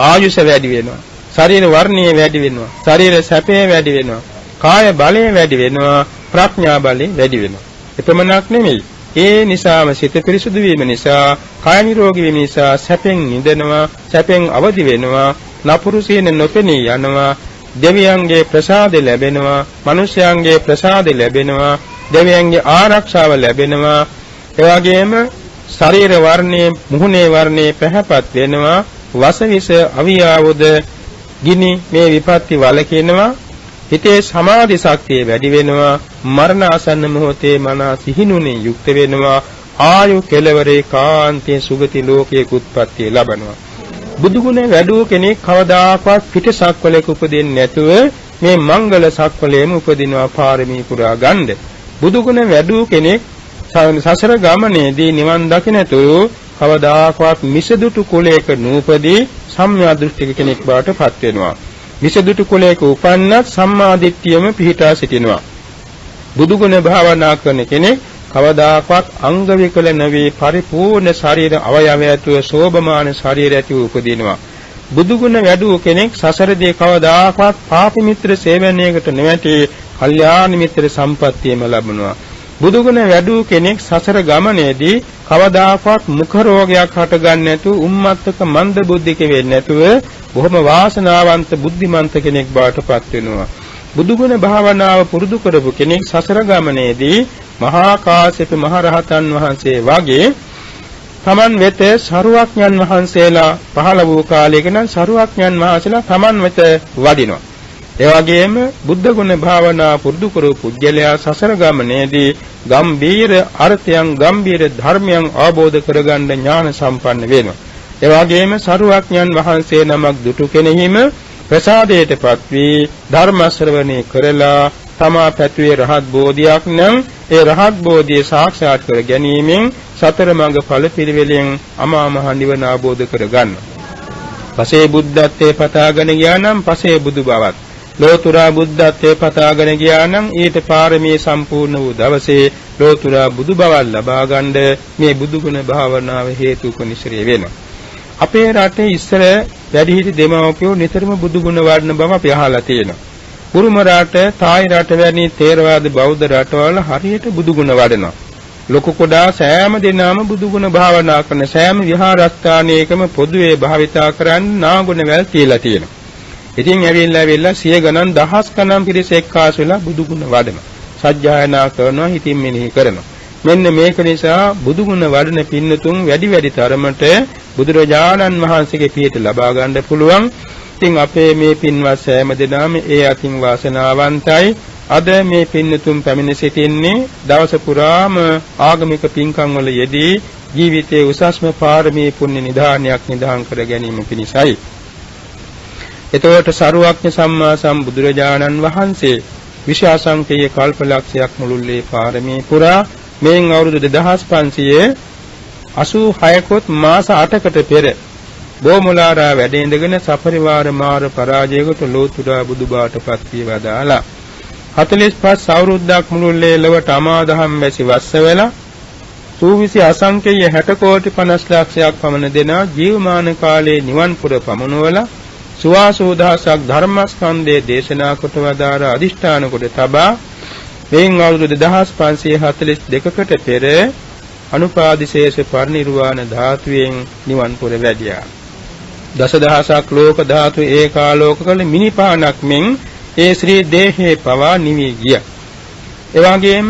ආයුෂ වැඩි වෙනවා. ශරීර වර්ණය වැඩි වෙනවා. ශරීර සැපය වැඩි වෙනවා. කාය බලය වැඩි වෙනවා. ප්‍රඥා බලය වැඩි වෙනවා. එපමණක් නෙමෙයි. ඒ නිසාම සිත පිරිසුදු වීම නිසා කාය නිරෝගී වීම නිසා සැපෙන් නිදෙනවා. සැපෙන් අවදි වෙනවා. නපුරු සීන නොපෙනී යනවා. දෙවියන්ගේ ප්‍රසාද ලැබෙනවා. මිනිසයන්ගේ ප්‍රසාද ලැබෙනවා. දෙවියන්ගේ ආරක්ෂාව ලැබෙනවා. එවාගෙම ශරීර වර්ණයේ මුහුණේ වර්ණයේ පැහැපත් වෙනවා. වසවිස අවියාවුද ගිනි මේ විපත්ති වලකිනවා. හිතේ සමාධි ශක්තිය වැඩි වෙනවා. මරණ ආසන්න මොහොතේ මන සිහිනුනේ යුක්ත වෙනවා. ආයු කෙලවරේ කාන්තේ සුගති ලෝකයේ උත්පත්තිය ලබනවා. බුදුගුණ වැඩූ කෙනෙක් කවදාකවත් පිටසක්වලයක උපදින්නේ නැතුව මේ මංගල සක්වලයේම උපදිනවා පාරමී පුරා ගන්න. බුදුගුණ වැඩූ කෙනෙක් සසර ගමනේදී නිවන් දකින්නතු කවදාකවත් මිසදුටු කුලයක නූපදී සම්‍යා දෘෂ්ටික කෙනෙක් බවට පත් වෙනවා. මිසදුටු කුලයක උපන්නත් සම්මා දිට්ඨියම පිහිටා සිටිනවා. බුදුගුණ භාවනා කරන කෙනෙක් කවදාකවත් අංග විකල නොවේ පරිපූර්ණ ශරීර අවයව ඇතුව සෝභමාන ශරීර ඇතිව උපදිනවා. බුදුගුණ වැඩූ කෙනෙක් සසරදී කවදාකවත් පාපි මිත්‍ර සේවනයකට නොවැටි කල්යාණ මිත්‍ර සම්පත්තියම ලැබනවා. බුදුගුණ වැඩූ කෙනෙක් සසර ගමනේදී කවදාකවත් මුඛ රෝගයක් හටගන්නේ නැතුව උම්මත්තක මන්ද බුද්ධික වෙන්නේ නැතුව බොහොම වාසනාවන්ත බුද්ධිමන්ත කෙනෙක් බවට පත් වෙනවා. බුදුගුණ භාවනාව පුරුදු කරපු කෙනෙක් සසර ගමනේදී මහා කාශ්‍යප මහ රහතන් වහන්සේ වගේ තමන් වෙත සරුවක්ඥන් වහන්සේලා පහළ වූ කාලයක නම් සරුවක්ඥන් වහන්සේලා තමන් වෙත වඩිනවා. ඒ වගේම බුද්ධ ගුණ භාවනා පුරුදු කරපු පුජ්‍යලයා සසර ගමනේදී ගම්බීර අර්ථයන් ගම්බීර ධර්මයන් අවබෝධ කරගන්න ඥාන සම්පන්න වෙනවා. ඒ වගේම සරුවක්ඥන් වහන්සේ නමක් දුටු කෙනෙහිම ප්‍රසාදයටපත් වී ධර්ම ශ්‍රවණය කරලා තමා පැතුවේ රහත් බෝධියක් නම් ඒ රහත් බෝධිය සාක්ෂාත් කර ගැනීමෙන් සතර මඟ ඵල පිළිවෙලෙන් අමා මහ නිවන අවබෝධ කර ගන්න. පසේ බුද්ධත්වයේ පතාගෙන ගියා නම් පසේ බුදු බවත් ලෝතුරා බුද්ධත්වයේ පතාගෙන ගියා නම් ඊට පාරමී සම්පූර්ණ වූ දවසේ ලෝතුරා බුදු බවක් ලබා ගන්න මේ බුදුගුණ භාවනාව හේතු කොනිශ්‍රේ වෙනවා. අපේ රටේ ඉස්සර වැඩිහිටි දෙමව්පියෝ නිතරම බුදුගුණ වඩන බව අපි අහලා තියෙනවා. බුරුම රට, තායි රට වැනි තේරවාද බෞද්ධ රටවල හරියට බුදුගුණ වඩනවා. ලොකු කොඩා සෑම දිනම බුදුගුණ භාවනා කරන සෑම විහාරස්ථානයකම පොදුවේ භාවිතා කරන්න නාගුණ වැල් තියලා තියෙනවා. ඉතින් ඇවිල්ලා ඇවිල්ලා සිය ගණන් දහස් ගණන් පිරිස එක්කාසු වෙලා බුදුගුණ වඩනවා. සජ්ජායනා කරනවා, හිතින් මෙනෙහි කරනවා. මෙන්න මේක නිසා බුදුගුණ වඩන පින්නතුන් වැඩි වැඩි තරමට බුදුරජාණන් වහන්සේගේ පිහිට ලබා ගන්න පුළුවන්. ඉතින් අපේ මේ පින්වත් සෑම දෙනාම ඒ අතින් වාසනාවන්තයි. අද මේ පින්නතුන් පැමිණ සිටින්නේ දවස පුරාම ආගමික පින්කම් වල යෙදී ජීවිතයේ උසස්ම පාරමී පුණ්‍ය නිධානයක් නිදාන් කර ගැනීම පිණිසයි. එතකොට සරුවක්ඥ සම්මා සම්බුදුරජාණන් වහන්සේ විශාසංකේය කල්පලක්ෂයක් මුළුල්ලේ පාරමී පුරා මෙයින් අවුරුදු 2586 කොත් මාස 8කට පෙර බෝමුලාරා වැඩ ඉඳගෙන සපරිවාර මාර පරාජයකට ලෝතුරා බුදුබාටපත් වී වදාලා 45 අවුරුද්දක් මුළුල්ලේ ලොවට අමාදහම් වැසි වස්ස වෙලා සූවිසි අසංකේය 60 කෝටි 50 ලක්ෂයක් පමණ දෙනා ජීවමාන කාලයේ නිවන් පුර පමනවලා සුවාසෝදාසක් ධර්මස්කන්ධයේ දේශනා කොට වදාර අදිෂ්ඨාන කොට තබා මෙයින් අවුරුදු 2542කට පෙර අනුපාදිශේෂ පරිනිර්වාණ ධාතුවෙන් නිවන් පුර වැඩියා. දසදහසක් ලෝක ධාතු ඒකාලෝක කළ මිනිපානක් මෙන් ඒ ශ්‍රී දේහේ පවා නිවි ගිය. එවාගෙම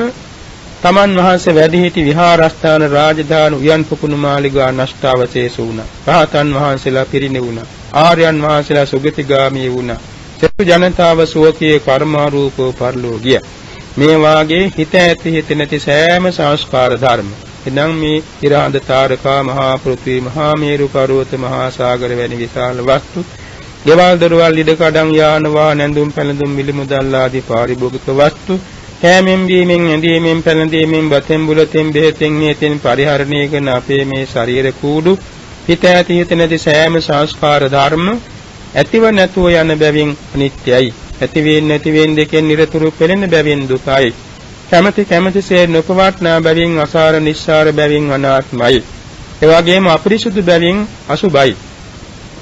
තමන් වහන්සේ වැඩ සිටි විහාරස්ථාන රාජධානි උයන් පුකුණු මාලිගා නෂ්ටාවශේෂ වුණා. රහතන් වහන්සේලා පිරිණිවුණා. ආර්යයන් වහන්සේලා සුගතිගාමී වුණා. සෙතු ජනතාව සුවකී කර්මාරූපව පරලෝ ගියා. මේ වාගේ හිත ඇති හිත නැති සෑම සංස්කාර ධර්ම එනම් මේ ඉරාඳ තාරකා මහා පෘථිවි මහා මේරු පර්වත මහා සාගර වැනි විශාල වස්තු ගෙවල් දොරවල් ඉඩකඩම් යාන වාහන ඇඳුම් පැළඳුම් මිලමුදල් ආදී පාරිභෝගික වස්තු කෑමෙන් බීමෙන් ඇඳීමෙන් පැළඳීමෙන් බතෙන් බුලතෙන් බෙහෙතෙන් හේතෙන් පරිහරණය කරන අපේ මේ ශරීර කූඩු හිත ඇති හිත නැති සෑම සංස්කාර ධර්ම ඇතිව නැතුව යන බැවින් අනිත්‍යයි. ඇති වෙන්නේ නැති වෙන දෙකෙන් නිරතුරු පෙළෙන බැවින් දුකයි. කැමැති කැමැතිසේ නොපවට්නා බැවින් අසාර නිස්සාර බැවින් අනාත්මයි. එවාගේම අපරිසුදු බැවින් අසුබයි.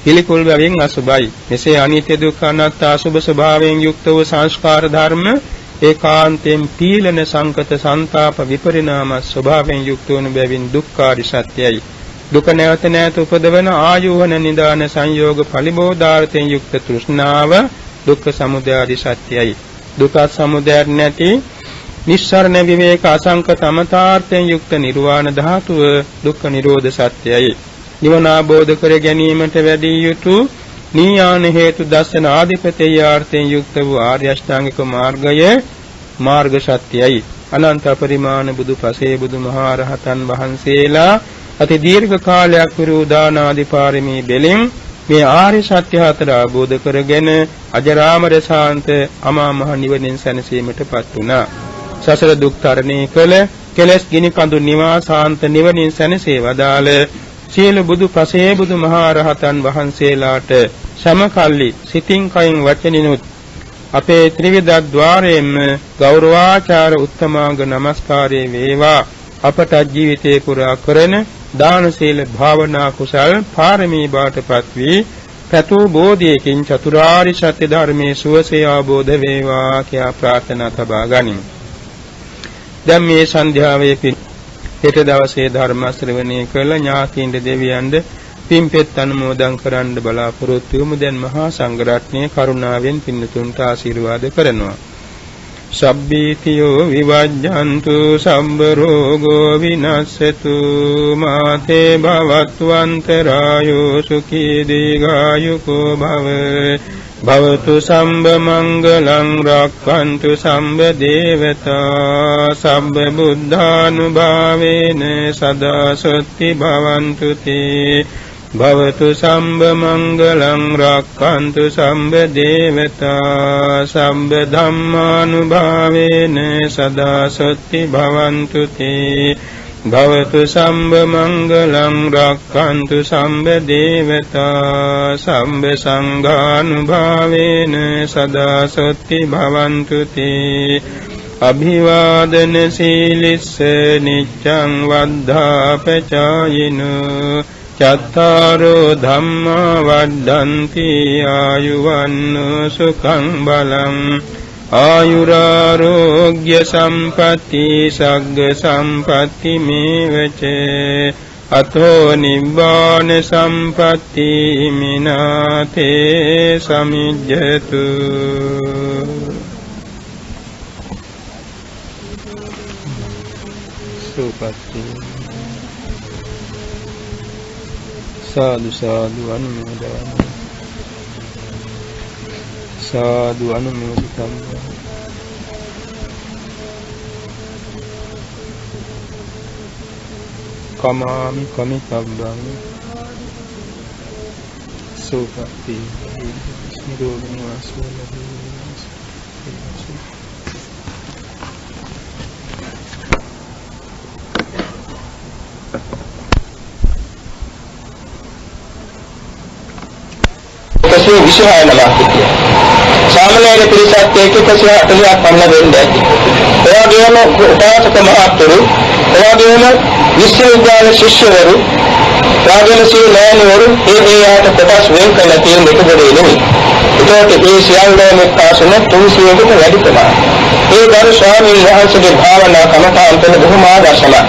පිළිකුල් බැවින් අසුබයි. මෙසේ අනිත්‍ය දුක්ඛ අනාත්ම අසුබ ස්වභාවයෙන් යුක්ත වූ සංස්කාර ධර්ම ඒකාන්තයෙන් පීලන සංකත සන්තාප විපරිණාම ස්වභාවයෙන් යුක්ත වන බැවින් දුක්ඛාරි සත්‍යයි දුක නැවත නැත උපදවන ආයෝහන නිදාන සංයෝග පරිබෝධාර්ථයෙන් යුක්ත තෘෂ්ණාව දුක්ඛ සමුදයාරි සත්‍යයි දුක සමුදයක් නැති නිස්සරණ විවේක අසංක තමතාර්ථයෙන් යුක්ත නිර්වාණ ධාතුව දුක්ඛ නිරෝධ සත්‍යයි නිවන ආબોධ කර ගැනීමට වැඩි යුතු නීයාන හේතු දර්ශන ආධිපතේ ආර්ථයෙන් යුක්ත වූ ආර්ය අෂ්ටාංගික මාර්ගය මාර්ග සත්‍යයි අනන්ත පරිමාණ බුදු පසේ බුදු මහා රහතන් වහන්සේලා අති දීර්ඝ කාලයක් විරූ දාන ආදී පාරමී බෙලින් මේ ආර්ය සත්‍ය හතර අවබෝධ කරගෙන අජරාමර ශාන්ත අමා මහ නිවනෙන් සැනසීමටපත් වුණා. සසර දුක් තරණය කළ කෙලස් ගිනි කඳු නිවාසාන්ත නිවනින් සැනසේ වදාළ සියලු බුදු පසේ බුදු මහා රහතන් වහන්සේලාට සමකල්ලි සිතින් කයින් වචනිනුත් අපේ ත්‍රිවිධ ద్వාරයෙන්ම ගෞරවාචාර උත්තමාංග නමස්කාරයේ වේවා අපට ජීවිතේ පුරා කරන දාන සීල භාවනා කුසල් පාරමී බාටපත් වී පැතූ බෝධියකින් චතුරාරි සත්‍ය ධර්මයේ සුවසේ අවබෝධ වේවා කියා ප්‍රාර්ථනා තබා ගනිමු. දැන් මේ සන්ධ්‍යාවේ හෙට දවසේ ධර්ම ශ්‍රවණය කළ ඥාතීන්ද දෙවියන්ද පින්පෙත් අනුමෝදන් කරන්න බලාපොරොත්තු වෙමු. දැන් මහා සංඝරත්නයේ කරුණාවෙන් පින්නතුන්ට ආශිර්වාද කරනවා. සබ්බීතියෝ විවජ්ජන්තු සම්බ රෝගෝ විනස්සතු මාතේ භවත්වන්තරායෝ සුඛී දීඝායුකෝ භව භවතු සම්බ මංගලං රක්칸තු සම්බ දේවතා සම්බ බුද්ධානුභාවේන සදා සොත්ති භවන්තු තේ භවතු සම්බ මංගලං රක්칸තු සම්බ දේවතා සම්බ ධම්මානුභාවේන සදා සොත්ති භවන්තු තේ භවතු සම්බ මංගලං රක්칸තු සම්බ දේවතා සම්බ සංඝානුභාවේන සදා සොත්ති භවන්තු තේ අභිවාදන සීලිස්ස නිච්ඡං වද්ධාපචායිනෝ චත්තාරෝ ධම්මා වඩ්ඩಂತಿ ආයුවන්න සුඛං බලං ආයුරාරෝග්‍ය සම්පatti සග්ග සම්පatti මේවච. අතෝ නිබ්බාන සම්පatti මිනාතේ සමිජ්ජතු. සුපත්ති. සාදු සාදු අනුමෝදන්. සාදු අනුමෝදිතම් කමාමි කමිතබ්බං සෝපති නිරෝධ වාසෝ ලැබේ
එකසිය විසිහය නමක් හිටියා. සාමණේර පිරිසක් එක්ක 140ක් පමණ වෙන්න ඇති. ඒ වගේම උපාසක මහත්තුරු, ඒ වගේම විශ්වවිද්‍යාල ශිෂ්‍යවරු, රාජ්‍යල සී නෑනවරු ඒ ඒ ආට කොටස් වෙන් කළ තියෙන එක පොඩේ නෙමෙයි. ඒකට මේ සියල්ලම එක්කාසන 300කට වැඩි ප්‍රමාණයක්. ඒ ගරු ස්වාමීන් වහන්සේගේ භාවනා කමඨාන්තන බොහොම ආදර්ශමත්.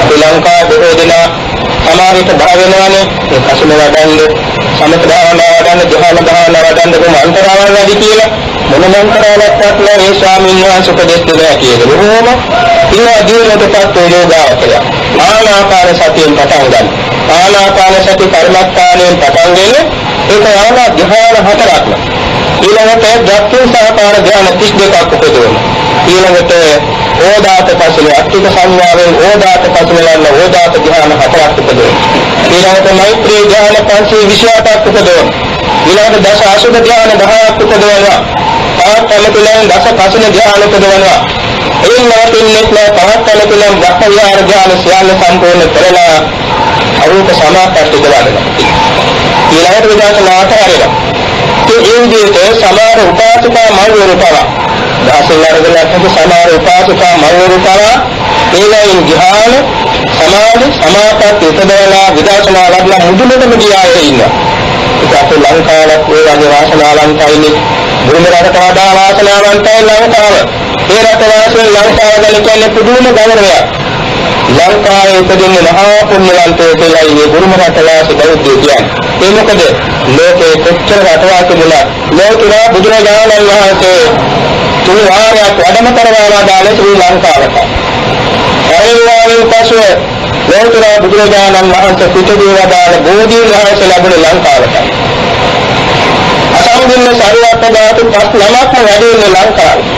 අපි ලංකාවේ බොහෝ දෙනා සමාහිත භාවනාවනේ ඒ කසල වඩන්නේ සමත භාවනා වඩන්න ධ්‍යාන භාවනා වඩන්න කොහොම අන්තරාවල් වැඩි කියලා මොනම අන්තරාවක් නැහැ මේ ස්වාමීන් වහන්සේ උපදෙස් දෙනවා කියලා. බොහොම ඉන්නවා දියුණුවටපත් යෝගාවචය. ආනාපාන සතියෙන් පටන් ගන්න. ආනාපාන සති කර්මස්ථානයෙන් පටන් ගෙන ඒක යන ධ්‍යාන හතරක්ම. ඊළඟට ධාතු සහකාර ධ්‍යාන 32ක් උපදවනවා. ඊළඟට සමත භාවනා 32ක් උපදවනවා. ඊළඟට විපස්සනා භාවනා 32ක් උපදවනවා. ඊළඟට ඕදාත පසල අට්ඨික සංඥාවෙන් ඕදාත පසලන්න ඕදාත ධ්‍යාන හතරක් උපදවන. ඊළඟට මෛත්‍රී ධ්‍යාන 528ක් උපදවන. ඊළඟට දස අසුභ ධ්‍යාන 10ක් උපදවනවා. තවත් අලතුලෙන් දස පසල ධ්‍යාන උපදවනවා. එයින් නවතින්නේ නැහැ තවත් අලතුලෙන් බ්‍රහ්ම විහාර ධ්‍යාන සියල්ල සම්පූර්ණ කරලා අරූප සමාපatti කරගන්නවා. ඊළඟට විදර්ශනාට හරිනවා. ඒ විදිහට සමහර උපාසකා මව්වරු පවා දහසෙන් අරගෙන අත්තු සමහර උපාසකා මව්වරු පවා ඒලයින් ධ්‍යාන සමාධි සමාපatti උපදවලා විදර්ශනා ලබලා මුදුනටම ගියාය ඉන්නවා. ඒක අපේ ලංකාවට ඒ වගේ වාසනාවන්තයිනේ බුදුම රටට වඩා වාසනාවන්තයි ලංකාව. ඒ රට වාසයෙන් ලංකාව ගැන කියන්නේ පුදුම ගෞරවයක්. ලංකාවේ උපදින්න මහා පුණ්‍යවන්තයෝ කියලා මේ බුරුම රටවාසී බෞද්ධයෝ කියන්නේ. ඒ මොකද ලෝකේ කොච්චර රටවා තිබුණා ලෝතුරා බුදුරජාණන් වහන්සේ තුන් වාරයක් වැඩම කරවලා දාලා ශ්‍රී ලංකාවට. පරිවාරයෙන් පසුව ලෝතුරා බුදුරජාණන් වහන්සේ පිටදී වදාළ බෝධීන් වහන්සේ ලැබුණ ලංකාවට. අසම්පූර්ණ සාරවත්ත ධාතු පස් නමක්ම වැඩි වෙන ලංකාවේ.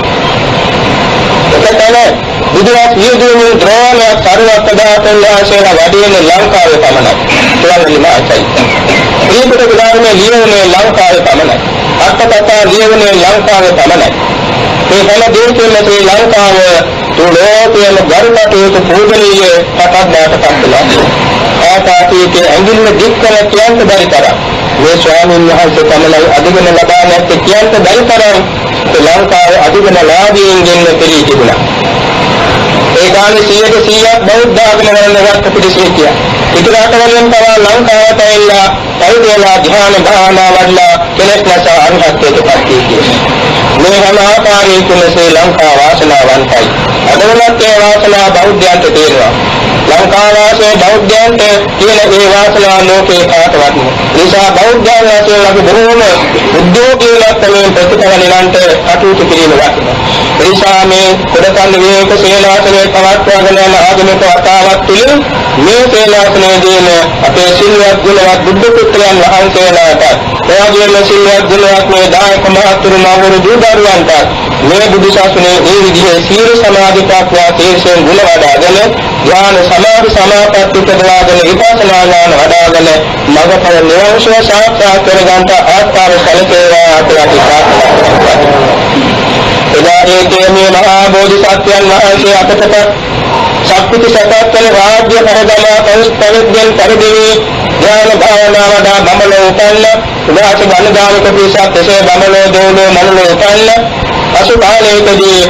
එතන බුදුරජාණන් සියදුවේ ද්‍රෝණයක් සරුවත් දාතන් වහන්සේලා වැඩි වෙන ලංකාවේ පමණයි. තුලන්ලි මාසයි. ඊපට ගානේ ලියවන්නේ ලංකාවේ පමණයි. අටකතා ලියවන්නේ ලංකාවේ පමණයි. මේ හැම දෙයකින්ම ශ්‍රී ලංකාව තුලෝකයේම ගරුකටයුතු පූජනීය කටක් දාටපත් වෙනවා. ආකාශයේ ඇඟිල්ල දික් කර කියන්ත බැරි තරම් මේ ස්වාමීන් වහන්සේ තමයි අධිගම ලබා නැත්තේ කියන්ත බැරි තරම් ලංකාවේ අධිගම ලාභීන්ගෙන් පිළි තිබුණා. ඒ කාලේ 100ට 100ක් බෞද්ධ ආගම වලට පිළිසෙ කියා. ඉතින් රටවලින් පවා ලංකාවට ඇවිල්ලා පරිදේලා ධ්‍යාන භාවනා වඩලා කෙලෙස් නැස අරහත්ත්වයට පත් කියනවා. මේ හැම ආකාරයකින්ම ශ්‍රී ලංකාව වාසනාවන්තයි. අදවලත් ඒ වාසනාව බෞද්ධයන්ට තියෙනවා. ලංකාවාසී බෞද්ධයන්ට තියෙන ඒ වාසනාව ලෝකේ කාටවත් නිසා බෞද්ධයන් වශයෙන් අපි බොහෝම උද්‍යෝගී ලක්ෂණයෙන් ප්‍රතිඵල නිරන්ත කටයුතු කිරීම වටිනවා. නිසා මේ කොඩකන්ද විවේක සේනාසනයේ පවත්වාගෙන යන ආගමික වතාවත් තුළින් මේ සේනාසනයේදීම අපේ සිල්වත් ගුණවත් බුද්ධ පුත්‍රයන් වහන්සේලාට එවැගේම සිල්වත් ගුණවත් මේ දායක මහතුරු මවුරු දූ දරුවන්ට මේ බුදු ශාසනයේ මේ විදිහේ සීල සමාධි ප්‍රඥා තේසෙන් ගුණ වඩාගෙන ඥාන සමාධි සමාපatti උපදවාගෙන විපස්සනා ඥාන වඩාගෙන මඟඵල නිවන්සව සාක්ෂාත් කරගන්නට ආස්ථාව සැලකේවා කියලා අපි ප්‍රාර්ථනා කරනවා. එදා ඒ මේ මහා බෝධිසත්වයන් වහන්සේ අපට ශක්ති සකත්තල රාජ්‍ය පරදමා පරිස්පරිද්දෙන් පරිදෙවි. ඥාන භාවනා වඩා බමලෝ උපන්න. උදාස ගණදානක පිසක් එසේ බමලෝ දෝලෝ මනලෝ උපන්න. පසු කාලයකදී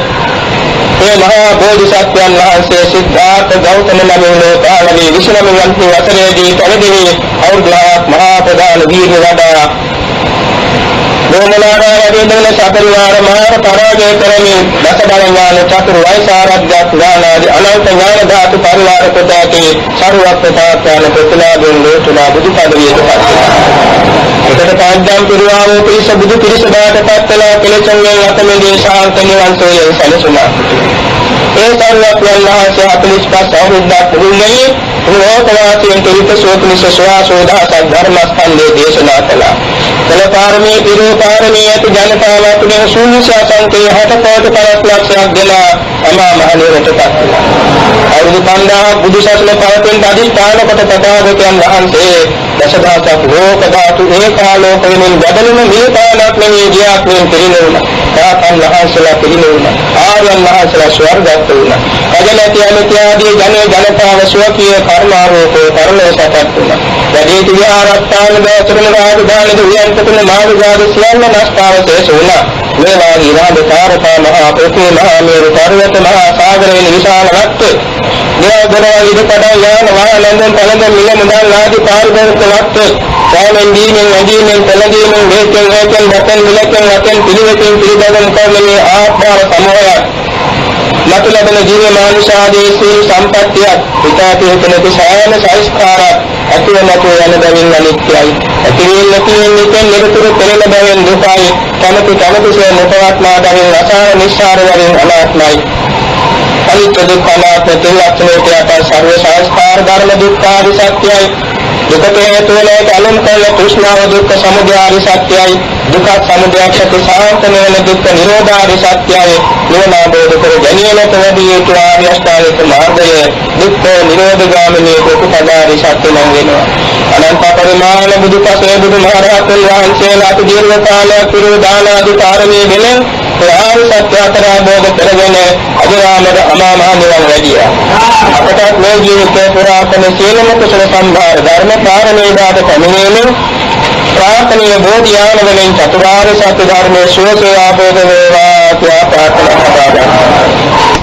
මේ මහා බෝධිසත්වයන් වහන්සේ සිද්ධාර්ථ ගෞතම නමින් කාලේ විශ්‍රම වන්ති වසරේදී පරිදිවි. අවුරුද්දක් මහා ප්‍රදාන වීර වඩා දෝමනාරා වදේදන සතරිවාර මාර පරාජය කරමින් දස බල ඥාන චතුර් වෛසාරද්දක් ඥානාදී අනන්ත ඥාන ධාතු පරිවාර කොට ඇති සරුවක් ප්‍රතාපයන් ප්‍රතිලාභෙන් ලෝතුලා බුදු පදවියට පත් වෙනවා. එතකොට පාද්‍යම් පිරුවාවෝ පිරිස බුදු පිරිස බවට පත් වෙලා කෙලෙසුන් වල අතමෙදී ශාන්ත නිවන් සෝය සැලසුණා. ඒ සර්වඥයන් වහන්සේ 45 අවුරුද්දක් පුරුන්නේ ලෝකවාසීන් පිරිත සෝතුනිස සෝවාසෝදා සද්ධර්ම ස්කන්ධේ දේශනා කළා. කලපාරමී පිරෝපාරමී ඇති ජනතාවට මේ ශූන්‍යසා සංකේ 60 කෝටි 50 ලක්ෂයක් දෙනා අමා මහ නිරටපත් වුණා. අවුරුදු 5000 බුදු සසුන පවතින අධිෂ්ඨාන කොට තථාගතයන් වහන්සේ දසදහසක් ලෝක ධාතු ඒකාලෝකයෙන් වැඩලුම නිපානක් නෙවෙයි ගියක් මේ පිළිනුණා. තාතන් වහන්සේලා පිළිනුණා. ආර්යයන් වහන්සේලා ස්වර්ගස්ත වුණා. රජලති අමිති ආදී ජනේ ජනතාව ස්වකීය කර්මාරෝපේ කරලෝ සපත් වුණා. වැඩි විහාරස්ථාන දසරණ රාජධානි දුයන්තතුන මාර්ගාද සියල්ල නස්තාවශේෂ වුණා. මේ වාගේ ඉරාද කාරකා මහා පෘථිවි මහා මේරු පර්වත මහා සාගරයේ විශාල වස්තු නිරෝධන ඉදකඩ යාන වාහනෙන් පළඳ මිල මුදල් ආදී පාරිභෝගික වස්තු සෑමෙන් දීමෙන් ඇදීමෙන් පළඳීමෙන් වේකෙන් මතු ලැබෙන ජීව මානුෂාදී සීල සම්පත්තිය පිටාපේ කෙනෙකු සෑම සංස්කාරයක් ඇතිව නැතුව යන බැවින් අනිත්‍යයි. ඇතිවෙන්නේ නැතිවෙන්නේ නිකන් නිරතුරු පෙරෙන බැවින් දුකයි. කමති කමතිසේ නොපවත්නා බැවින් අසාර නිස්සාර බැවින් අනාත්මයි. අනිත්‍ය දුක්ඛ අනාත්ම දෙලක්ෂණයට යට සර්ව සංස්කාර ධර්ම දුක්ඛාදී සත්‍යයි දුකට හේතු වෙන කලම් කළ තෘෂ්ණාව දුක්ඛ සමුදය ආදී සත්‍යයි දුක සමුදයක් ඇති සාන්ත නිවන දුක්ඛ නිරෝධාරි සත්‍යය නිවන අවබෝධ කර ගැනීමට වැඩි යුතු ආර්ය අෂ්ටාංගික මාර්ගය. දුක්ඛ නිරෝධ ගාමිනී ප්‍රතිපදාරි සත්‍ය නම් වෙනවා. අනන්ත පරිමාණ බුදු පසේ බුදු මහරහතන් වහන්සේලාට දීර්ඝ කාලයක් පිරු දාන ආදී කාරණේ වෙන ආර්ය සත්‍ය අතර අවබෝධ කරගෙන අජරාමර අමා මහ නිවන් වැඩියා අපට මේ ජීවිතේ පුරාතන සියලුම කුසල සම්භාර ධර්ම කාරණේ දාට පැමිණෙමින් ප්‍රාර්ථනීය බෝධි ඥාන වලින් චතුරාර්ය සත්‍ය ධර්මයේ සුවසේ ආબોධ වේවා කියලා ප්‍රාර්ථනා කරනවා.